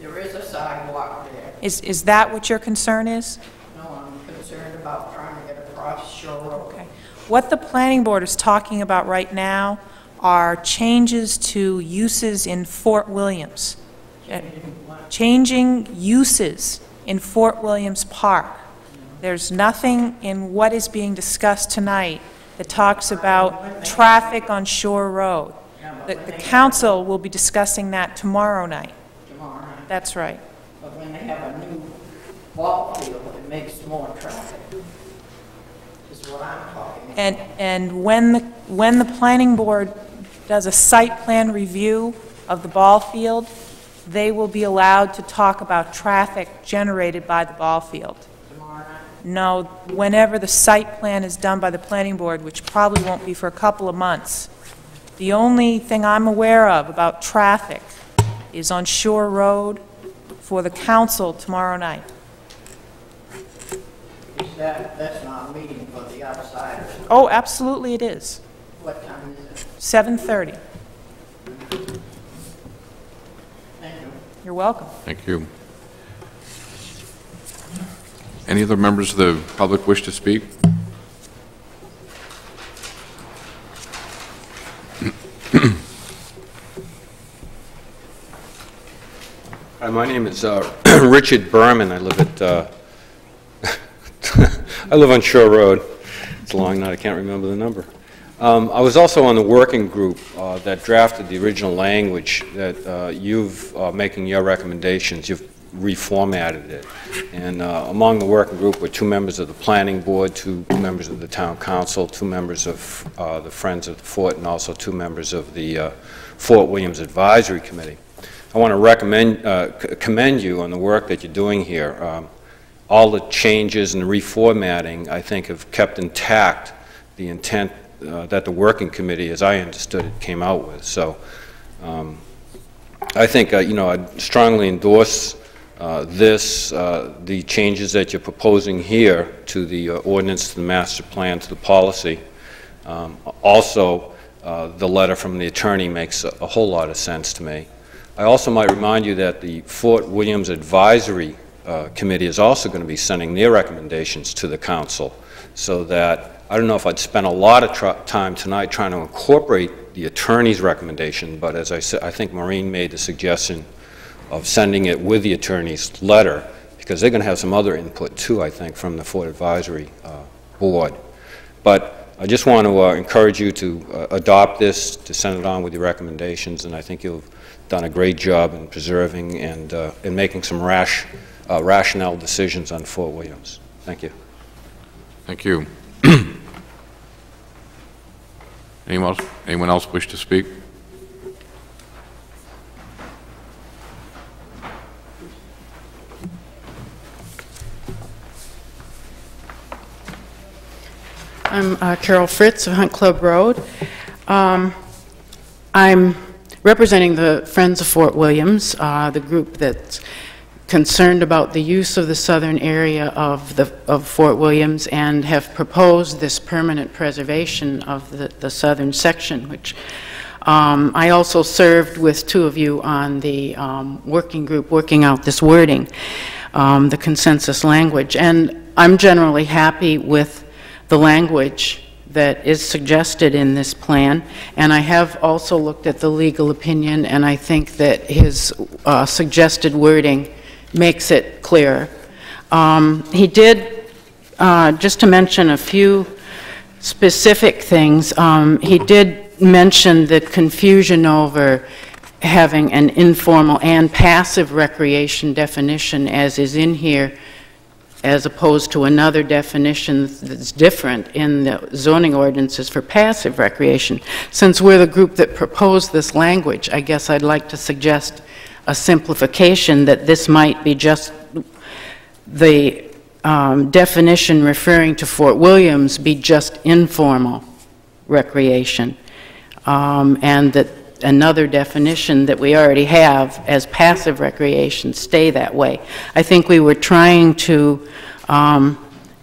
There is a sidewalk there. Is, is that what your concern is? No, I'm concerned about trying to get across Shore Road. Okay. What the planning board is talking about right now are changes to uses in Fort Williams. Uh, Changing uses in Fort Williams Park. There's nothing in what is being discussed tonight that talks about traffic on Shore Road. The, the council will be discussing that tomorrow night. Tomorrow night. That's right. But when they have a new ball field, it makes more traffic, is what I'm talking about. And, and when the, when the planning board does a site plan review of the ball field, they will be allowed to talk about traffic generated by the ball field. Tomorrow night? No, whenever the site plan is done by the planning board, which probably won't be for a couple of months. The only thing I'm aware of about traffic is on Shore Road for the council tomorrow night. Is that, that's not a meeting for the outsiders? Oh, absolutely it is. What time is it? 7:30. Thank you. You're welcome. Thank you. Any other members of the public wish to speak? Hi, my name is uh, Richard Berman. I live at, uh, I live on Shore Road. It's a long night, I can't remember the number. Um, I was also on the working group uh, that drafted the original language that uh, you've, uh, making your recommendations, you've reformatted it. And uh, among the working group were two members of the planning board, two members of the town council, two members of uh, the Friends of the Fort, and also two members of the uh, Fort Williams Advisory Committee. I want to recommend, uh, commend you on the work that you're doing here. Um, All the changes and reformatting, I think, have kept intact the intent uh, that the working committee, as I understood it, came out with. So um, I think, uh, you know, I'd strongly endorse uh, this, uh, the changes that you're proposing here to the uh, ordinance, to the master plan, to the policy. Um, Also, uh, the letter from the attorney makes a a whole lot of sense to me. I also might remind you that the Fort Williams Advisory uh, Committee is also going to be sending their recommendations to the council, so that, I don't know if I'd spend a lot of time tonight trying to incorporate the attorney's recommendation, but as I said, I think Maureen made the suggestion of sending it with the attorney's letter, because they're going to have some other input too, I think, from the Fort Advisory uh, Board. But I just want to uh, encourage you to uh, adopt this, to send it on with your recommendations, and I think you've done a great job in preserving and uh, in making some rash, uh, rationale decisions on Fort Williams. Thank you. Thank you. Anyone else, anyone else wish to speak? I'm uh, Carol Fritz of Hunt Club Road. Um, I'm representing the Friends of Fort Williams, uh, the group that's concerned about the use of the southern area of the, of Fort Williams and have proposed this permanent preservation of the, the southern section, which um, I also served with two of you on the um, working group working out this wording, um, the consensus language. And I'm generally happy with the language that is suggested in this plan, and I have also looked at the legal opinion, and I think that his uh, suggested wording makes it clear. Um, He did uh, just to mention a few specific things. Um, He did mention the confusion over having an informal and passive recreation definition as is in here, as opposed to another definition that's different in the zoning ordinances for passive recreation. Since we're the group that proposed this language, I guess I'd like to suggest a simplification that this might be just the um, definition referring to Fort Williams be just informal recreation, um, and that another definition that we already have as passive recreation stay that way. I think we were trying to um,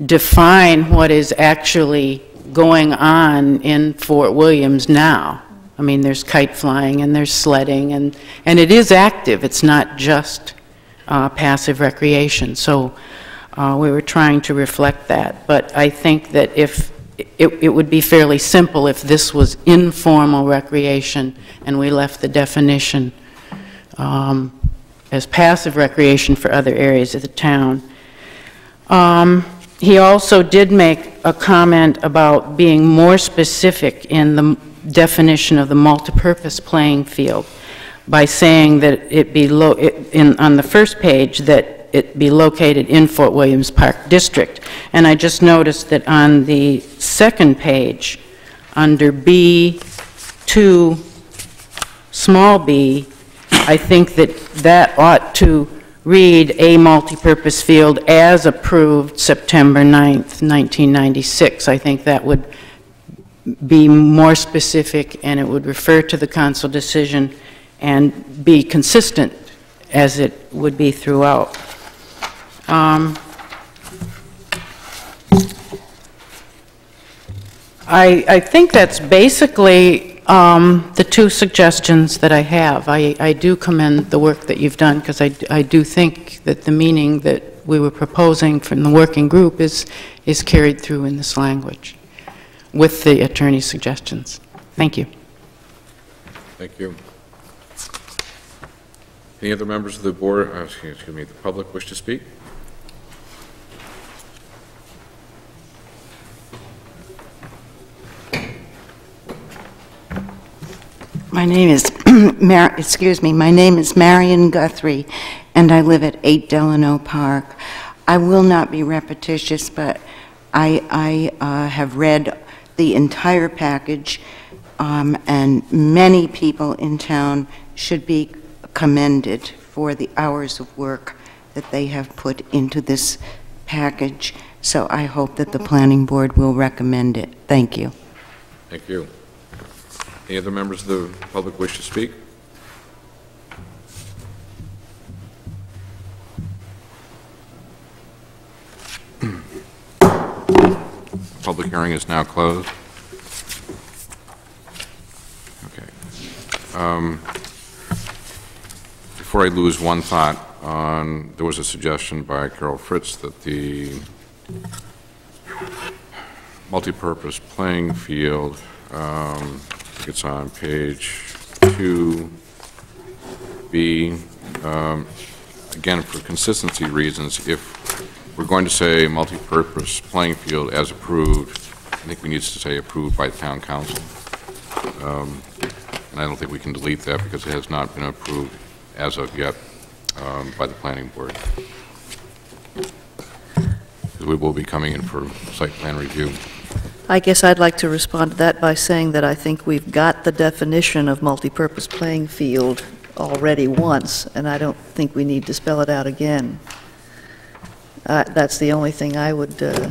define what is actually going on in Fort Williams now. I mean, there's kite flying and there's sledding, and, and it is active. It's not just uh, passive recreation. So uh, we were trying to reflect that. But I think that if, it, it would be fairly simple if this was informal recreation and we left the definition um, as passive recreation for other areas of the town. Um, He also did make a comment about being more specific in the definition of the multipurpose playing field by saying that it be, lo- it- in, on the first page, that it be located in Fort Williams Park District. And I just noticed that on the second page, under B2, small b, I think that that ought to read a multipurpose field as approved September 9th, 1996. I think that would be more specific, and it would refer to the council decision and be consistent as it would be throughout. Um, I, I think that's basically um, the two suggestions that I have. I, I do commend the work that you've done, because I, I do think that the meaning that we were proposing from the working group is, is carried through in this language with the attorney's suggestions. Thank you. Thank you. Any other members of the board, uh, excuse me, the public wish to speak? My name is, Mar- excuse me, my name is Marion Guthrie, and I live at 8 Delano Park. I will not be repetitious, but I, I uh, have read the entire package, um, and many people in town should be commended for the hours of work that they have put into this package. So I hope that the planning board will recommend it. Thank you. Thank you. Any other members of the public wish to speak? Public hearing is now closed. Okay. Um, Before I lose one thought, on, there was a suggestion by Carol Fritz that the multi-purpose playing field, um, it's on page 2B, um, again, for consistency reasons, if we're going to say multipurpose playing field as approved, I think we need to say approved by the town council. Um, And I don't think we can delete that because it has not been approved as of yet um, by the planning board. We will be coming in for site plan review. I guess I'd like to respond to that by saying that I think we've got the definition of multipurpose playing field already once, and I don't think we need to spell it out again. Uh, That's the only thing I would uh,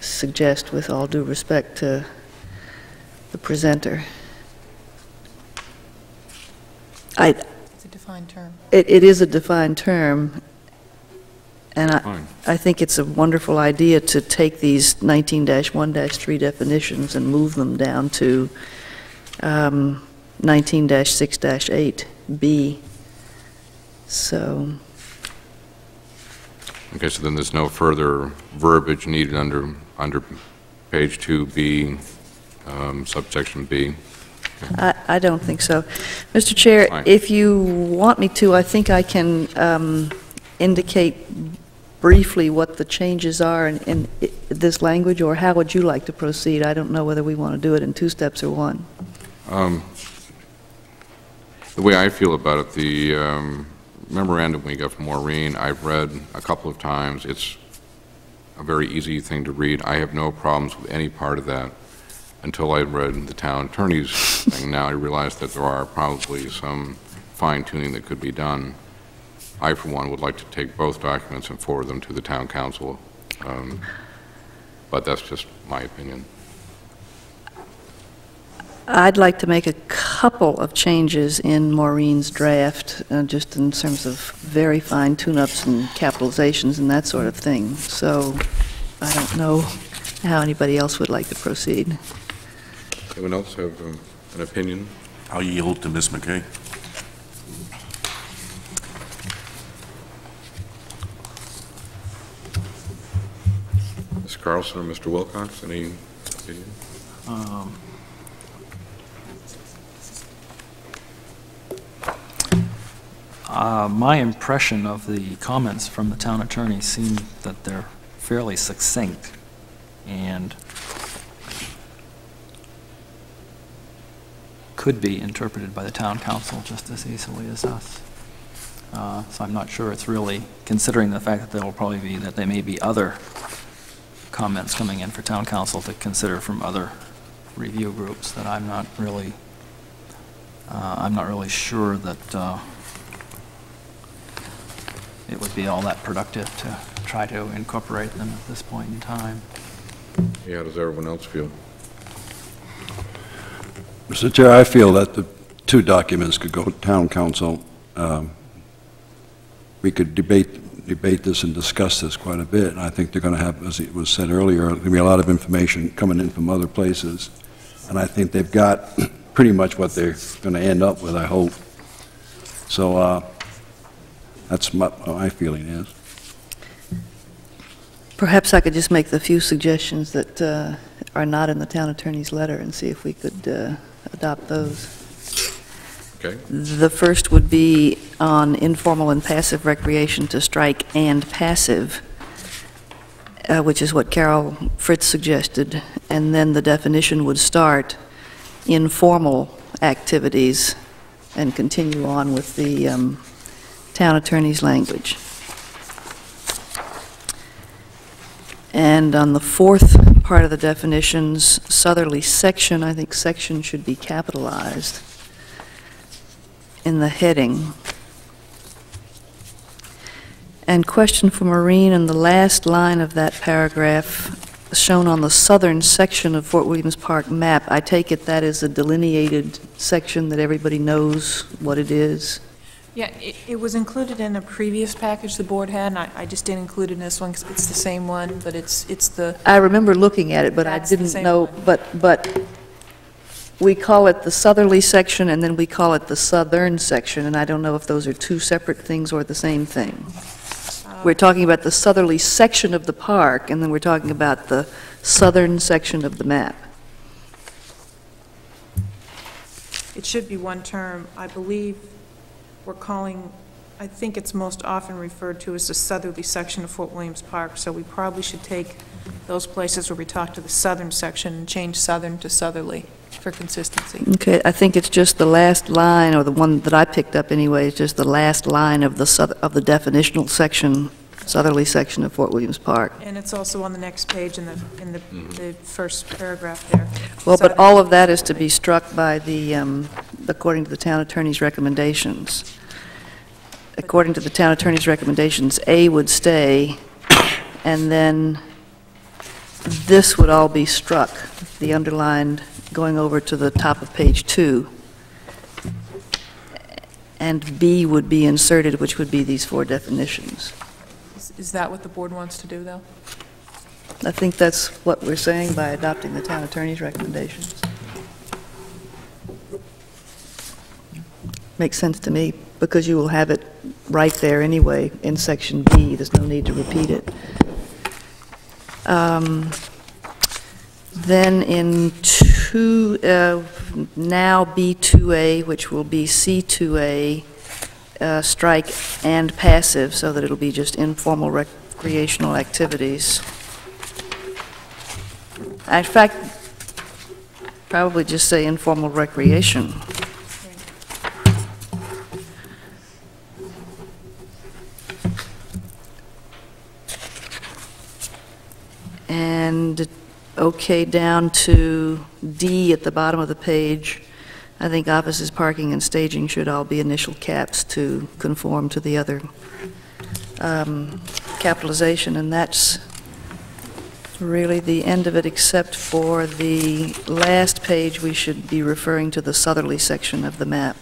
suggest, with all due respect to the presenter. I, It's a defined term. it it is a defined term, and I, I think it's a wonderful idea to take these 19-1-3 definitions and move them down to um, 19-6-8B. So, Okay, so then there's no further verbiage needed under, under page 2B, um, subsection B. I, I don't think so. Mr. Chair, Fine. if you want me to, I think I can um, indicate briefly what the changes are in, in this language, or how would you like to proceed? I don't know whether we want to do it in two steps or one. Um, The way I feel about it, the um, memorandum we got from Maureen, I've read a couple of times. It's a very easy thing to read. I have no problems with any part of that until I read the town attorney's thing. Now I realize that there are probably some fine tuning that could be done. I, for one, would like to take both documents and forward them to the town council. Um, But that's just my opinion. I'd like to make a couple of changes in Maureen's draft, uh, just in terms of very fine tune-ups and capitalizations and that sort of thing. So I don't know how anybody else would like to proceed. Anyone else have um, an opinion? I'll yield to Ms. McKay. Ms. Carlson or Mr. Wilcox, any opinion? Um, uh, My impression of the comments from the town attorney seem that they're fairly succinct and could be interpreted by the town council just as easily as us. Uh, So I'm not sure it's really, considering the fact that there will probably be, that there may be other comments coming in for town council to consider from other review groups, that I'm not really, uh, I'm not really sure that uh, it would be all that productive to try to incorporate them at this point in time. Yeah, how does everyone else feel? Mr. Chair, I feel that the two documents could go to town council. Um, We could debate, debate this and discuss this quite a bit, and I think they're going to have, as it was said earlier, there'll be a lot of information coming in from other places, and I think they've got pretty much what they're going to end up with, I hope. So uh, that's my, my feeling is. Perhaps I could just make the few suggestions that uh, are not in the town attorney's letter and see if we could uh, adopt those. Okay. The first would be on informal and passive recreation to strike "and passive," uh, which is what Carol Fritz suggested, and then the definition would start informal activities and continue on with the um, town attorney's language. And on the fourth part of the definitions, southerly section, I think section should be capitalized in the heading. And question for Maureen, in the last line of that paragraph, shown on the southern section of Fort Williams Park map, I take it that is a delineated section that everybody knows what it is? Yeah, it, it was included in a previous package the board had, and I, I just didn't include it in this one because it's the same one, but it's, it's the, I remember looking at it, but I didn't know, but, but we call it the southerly section, and then we call it the southern section, and I don't know if those are two separate things or the same thing. We're talking about the southerly section of the park, and then we're talking about the southern section of the map. it should be one term. I believe we're calling, I think it's most often referred to as the southerly section of Fort Williams Park, so we probably should take those places where we talk to the southern section and change southern to southerly for consistency. Okay, I think it's just the last line, or the one that I picked up anyway, is just the last line of the, soth- of the definitional section, southerly section of Fort Williams Park. And it's also on the next page in the, in the, the first paragraph there. Well, but all of that is to be struck by the, um, according to the town attorney's recommendations. According to the town attorney's recommendations, A would stay, and then this would all be struck, the underlined, going over to the top of page two. And B would be inserted, which would be these four definitions. Is- Is that what the board wants to do, though? I think that's what we're saying by adopting the town attorney's recommendations. Makes sense to me, because you will have it right there anyway in section B. There's no need to repeat it. Um, Then in two, uh, now B2A, which will be C2A, uh, strike "and passive," so that it'll be just informal recreational activities. In fact, probably just say informal recreation. And, okay, down to D at the bottom of the page, I think offices, parking, and staging should all be initial caps to conform to the other um, capitalization, and that's really the end of it, except for the last page, we should be referring to the southerly section of the map.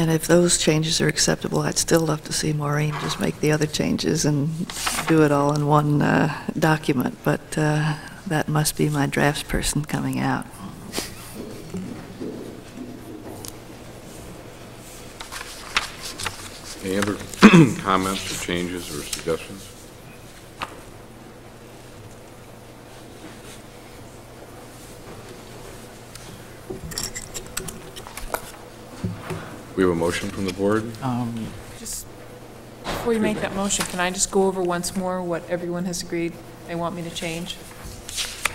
And if those changes are acceptable, I'd still love to see Maureen just make the other changes and do it all in one uh, document, but uh, that must be my draftsperson coming out. Any other comments or changes or suggestions? We have a motion from the board? Um, Just, before you make that motion, can I just go over once more what everyone has agreed they want me to change?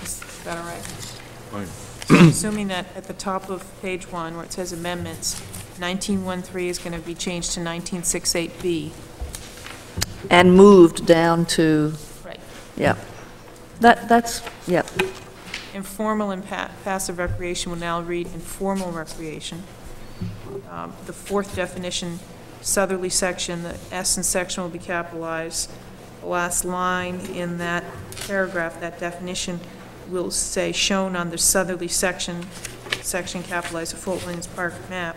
Is that all right? Fine. So Assuming that at the top of page one, where it says amendments, 1913 is going to be changed to 1968B. And moved down to, Right. yeah. That, that's, yeah. Informal and pa- passive recreation will now read informal recreation. Um, The fourth definition, southerly section, the S in section will be capitalized. The last line in that paragraph, that definition, will say shown on the southerly section, section capitalized, of Fort Williams Park map.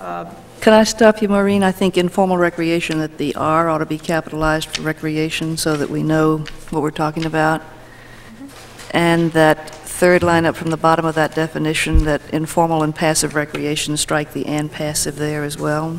Uh, Can I stop you, Maureen? I think informal recreation, that the R ought to be capitalized for recreation so that we know what we're talking about. And that third line up from the bottom of that definition, that informal and passive recreation, strike the and passive there as well.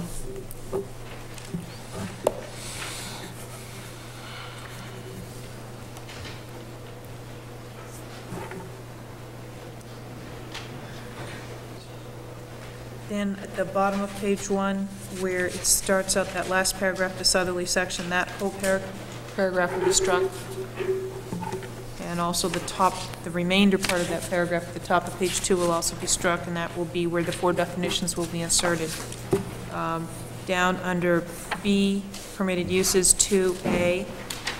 Then at the bottom of page one, where it starts out that last paragraph, the southerly section, that whole par- paragraph will be struck. And also the top, the remainder part of that paragraph at the top of page two will also be struck, and that will be where the four definitions will be inserted. Um, Down under B, permitted uses, 2A,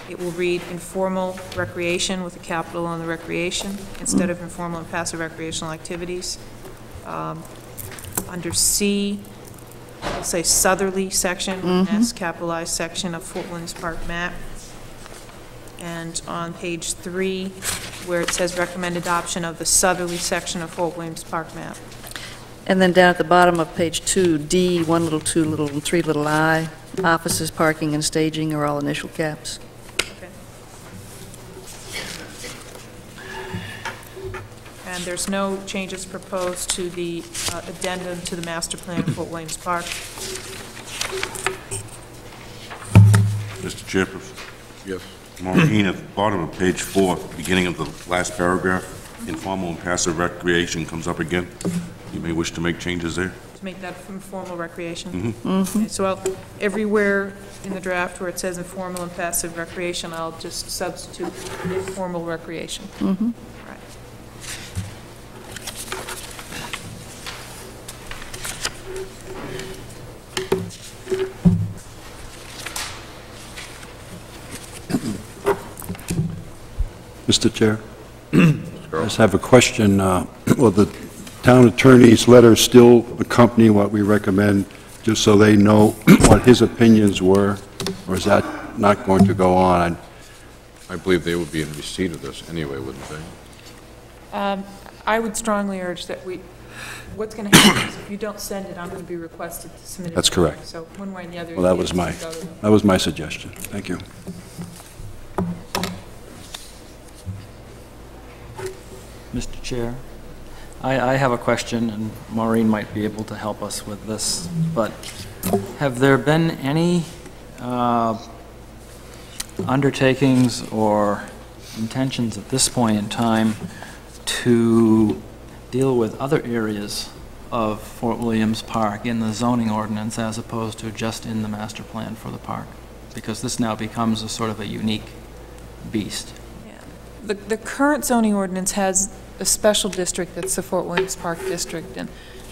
it will read informal recreation with a capital on the recreation instead of informal and passive recreational activities. Um, Under C, it'll say southerly section, Mhm. S capitalized section of Fort Williams Park map. And on page three, where it says recommend adoption of the southerly section of Fort Williams Park map. And then down at the bottom of page two, D, one little, two little, and three little I, offices, parking, and staging are all initial caps. And there's no changes proposed to the uh, addendum to the master plan of Fort Williams Park. Mr. Chairperson? Yes. Maureen, at the bottom of page four, beginning of the last paragraph, informal and passive recreation comes up again. You may wish to make changes there. to make that informal recreation. Mhm. Mhm. Okay, So I'll- everywhere in the draft where it says informal and passive recreation, I'll just substitute informal recreation. Mhm. Right. Mr. Chair? I just have a question. uh, Will the town attorney's letter still accompany what we recommend just so they know what his opinions were, or is that not going to go on? I believe they would be in receipt of this anyway, wouldn't they? Um, I would strongly urge that we, what's going to happen is if you don't send it, I'm going to be requested to submit it. That's correct. So one way or the other. Well, that was my, to go to them. that was my suggestion. Thank you. Mr. Chair, I, I have a question, and Maureen might be able to help us with this, but have there been any uh, undertakings or intentions at this point in time to deal with other areas of Fort Williams Park in the zoning ordinance as opposed to just in the master plan for the park? Because this now becomes a sort of a unique beast. The, the current zoning ordinance has a special district that's the Fort Williams Park District, and,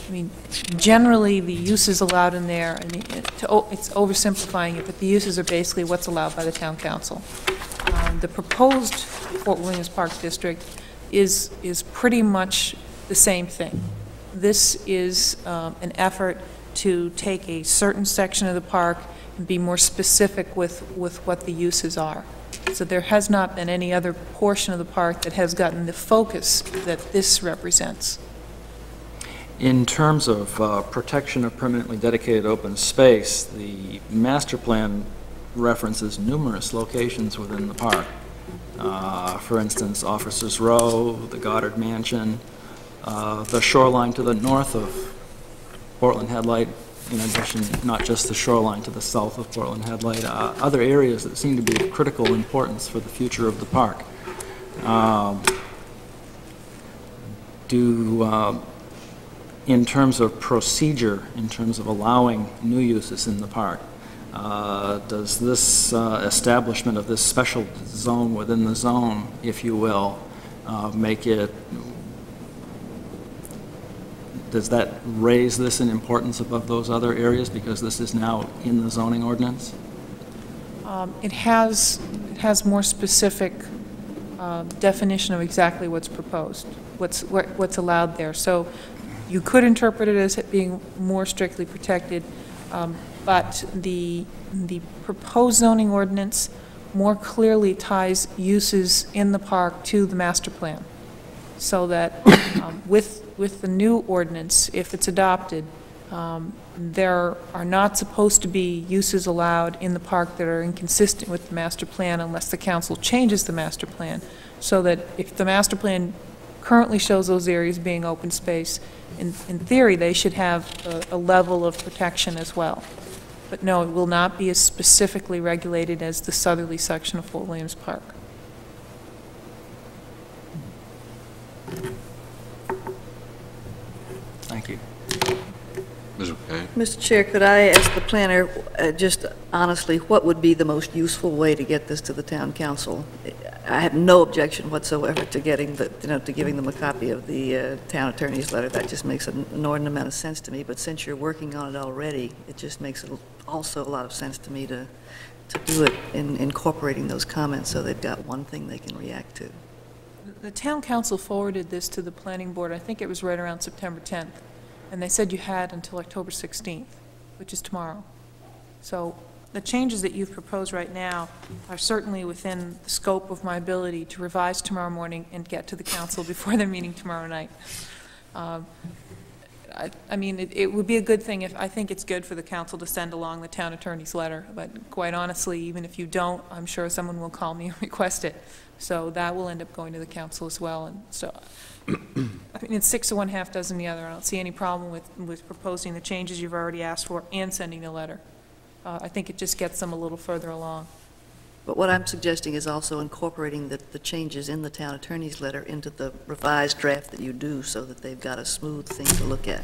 I mean, generally, the uses allowed in there, mean, it- to it's oversimplifying it, but the uses are basically what's allowed by the town council. Um, The proposed Fort Williams Park District is, is pretty much the same thing. This is um, an effort to take a certain section of the park and be more specific with, with what the uses are. So there has not been any other portion of the park that has gotten the focus that this represents. In terms of uh, protection of permanently dedicated open space, the master plan references numerous locations within the park. Uh, For instance, Officers Row, the Goddard Mansion, uh, the shoreline to the north of Portland Head Light, in addition, not just the shoreline to the south of Portland Head Light, uh, other areas that seem to be of critical importance for the future of the park. Um, Do, uh, in terms of procedure, in terms of allowing new uses in the park, uh, does this uh, establishment of this special zone within the zone, if you will, uh, make it, does that raise this in importance above those other areas because this is now in the zoning ordinance? Um, It has, it has more specific uh, definition of exactly what's proposed, what's, what- what's allowed there. So you could interpret it as it being more strictly protected, um, but the, the proposed zoning ordinance more clearly ties uses in the park to the master plan. So that um, with, with the new ordinance, if it's adopted, um, there are not supposed to be uses allowed in the park that are inconsistent with the master plan unless the council changes the master plan. So that if the master plan currently shows those areas being open space, in, in theory, they should have a, a level of protection as well. But no, it will not be as specifically regulated as the southerly section of Fort Williams Park. Thank you. Ms. McKay? Mr. Chair, could I ask the planner, uh, just honestly, what would be the most useful way to get this to the town council? I have no objection whatsoever to getting the, you know, to giving them a copy of the uh, town attorney's letter. That just makes an inordinate amount of sense to me, but since you're working on it already, it just makes it also a lot of sense to me to, to do it in incorporating those comments so they've got one thing they can react to. The town council forwarded this to the planning board, I think it was right around September 10th, and they said you had until October 16th, which is tomorrow. So the changes that you've proposed right now are certainly within the scope of my ability to revise tomorrow morning and get to the council before their meeting tomorrow night. Um, I, I mean, it, it would be a good thing if, I think it's good for the council to send along the town attorney's letter, but quite honestly, even if you don't, I'm sure someone will call me and request it. So that will end up going to the council as well, and so, I mean, it's six of one, half dozen the other. I don't see any problem with, with proposing the changes you've already asked for and sending the letter. Uh, I think it just gets them a little further along. But what I'm suggesting is also incorporating the, the changes in the town attorney's letter into the revised draft that you do, so that they've got a smooth thing to look at.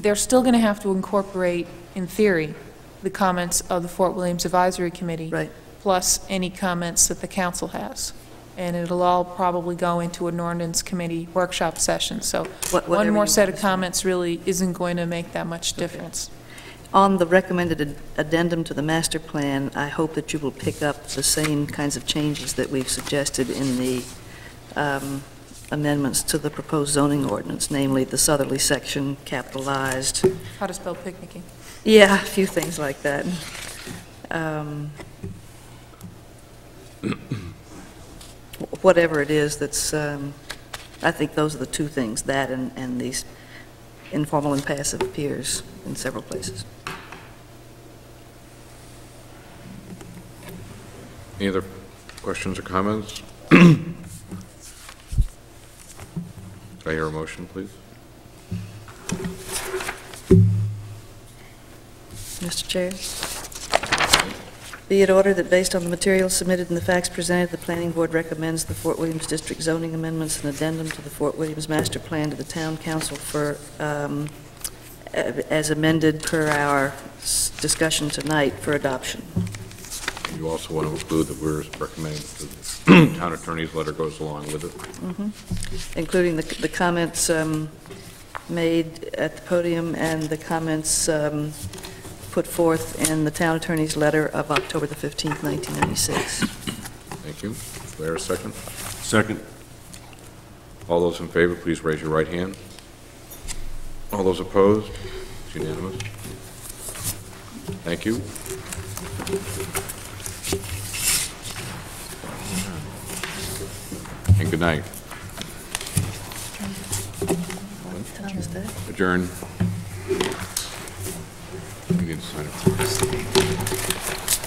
They're still going to have to incorporate, in theory, the comments of the Fort Williams Advisory Committee. Right. Plus any comments that the council has. And it'll all probably go into an ordinance committee workshop session. So What- one more set of comments really isn't going to make that much difference. On the recommended ad- addendum to the master plan, I hope that you will pick up the same kinds of changes that we've suggested in the um, amendments to the proposed zoning ordinance, namely the southerly section capitalized. How to spell picnicking. Yeah, a few things like that. Um, Whatever it is that's, um, I think those are the two things, that and, and these informal and passive appears in several places. Any other questions or comments? Do I hear a motion, please? Mr. Chair? Be it ordered that based on the materials submitted and the facts presented, the planning board recommends the Fort Williams District zoning amendments and addendum to the Fort Williams master plan to the town council for, um, as amended per our discussion tonight for adoption. You also want to include that we're recommending that the town attorney's letter goes along with it. Mhm. Including the the comments um, made at the podium and the comments um, put forth in the town attorney's letter of October the 15th, 1996. Thank you. Do I hear a second? Second. All those in favor, please raise your right hand. All those opposed? It's unanimous. Thank you. And good night. Adjourn. Need to sign it.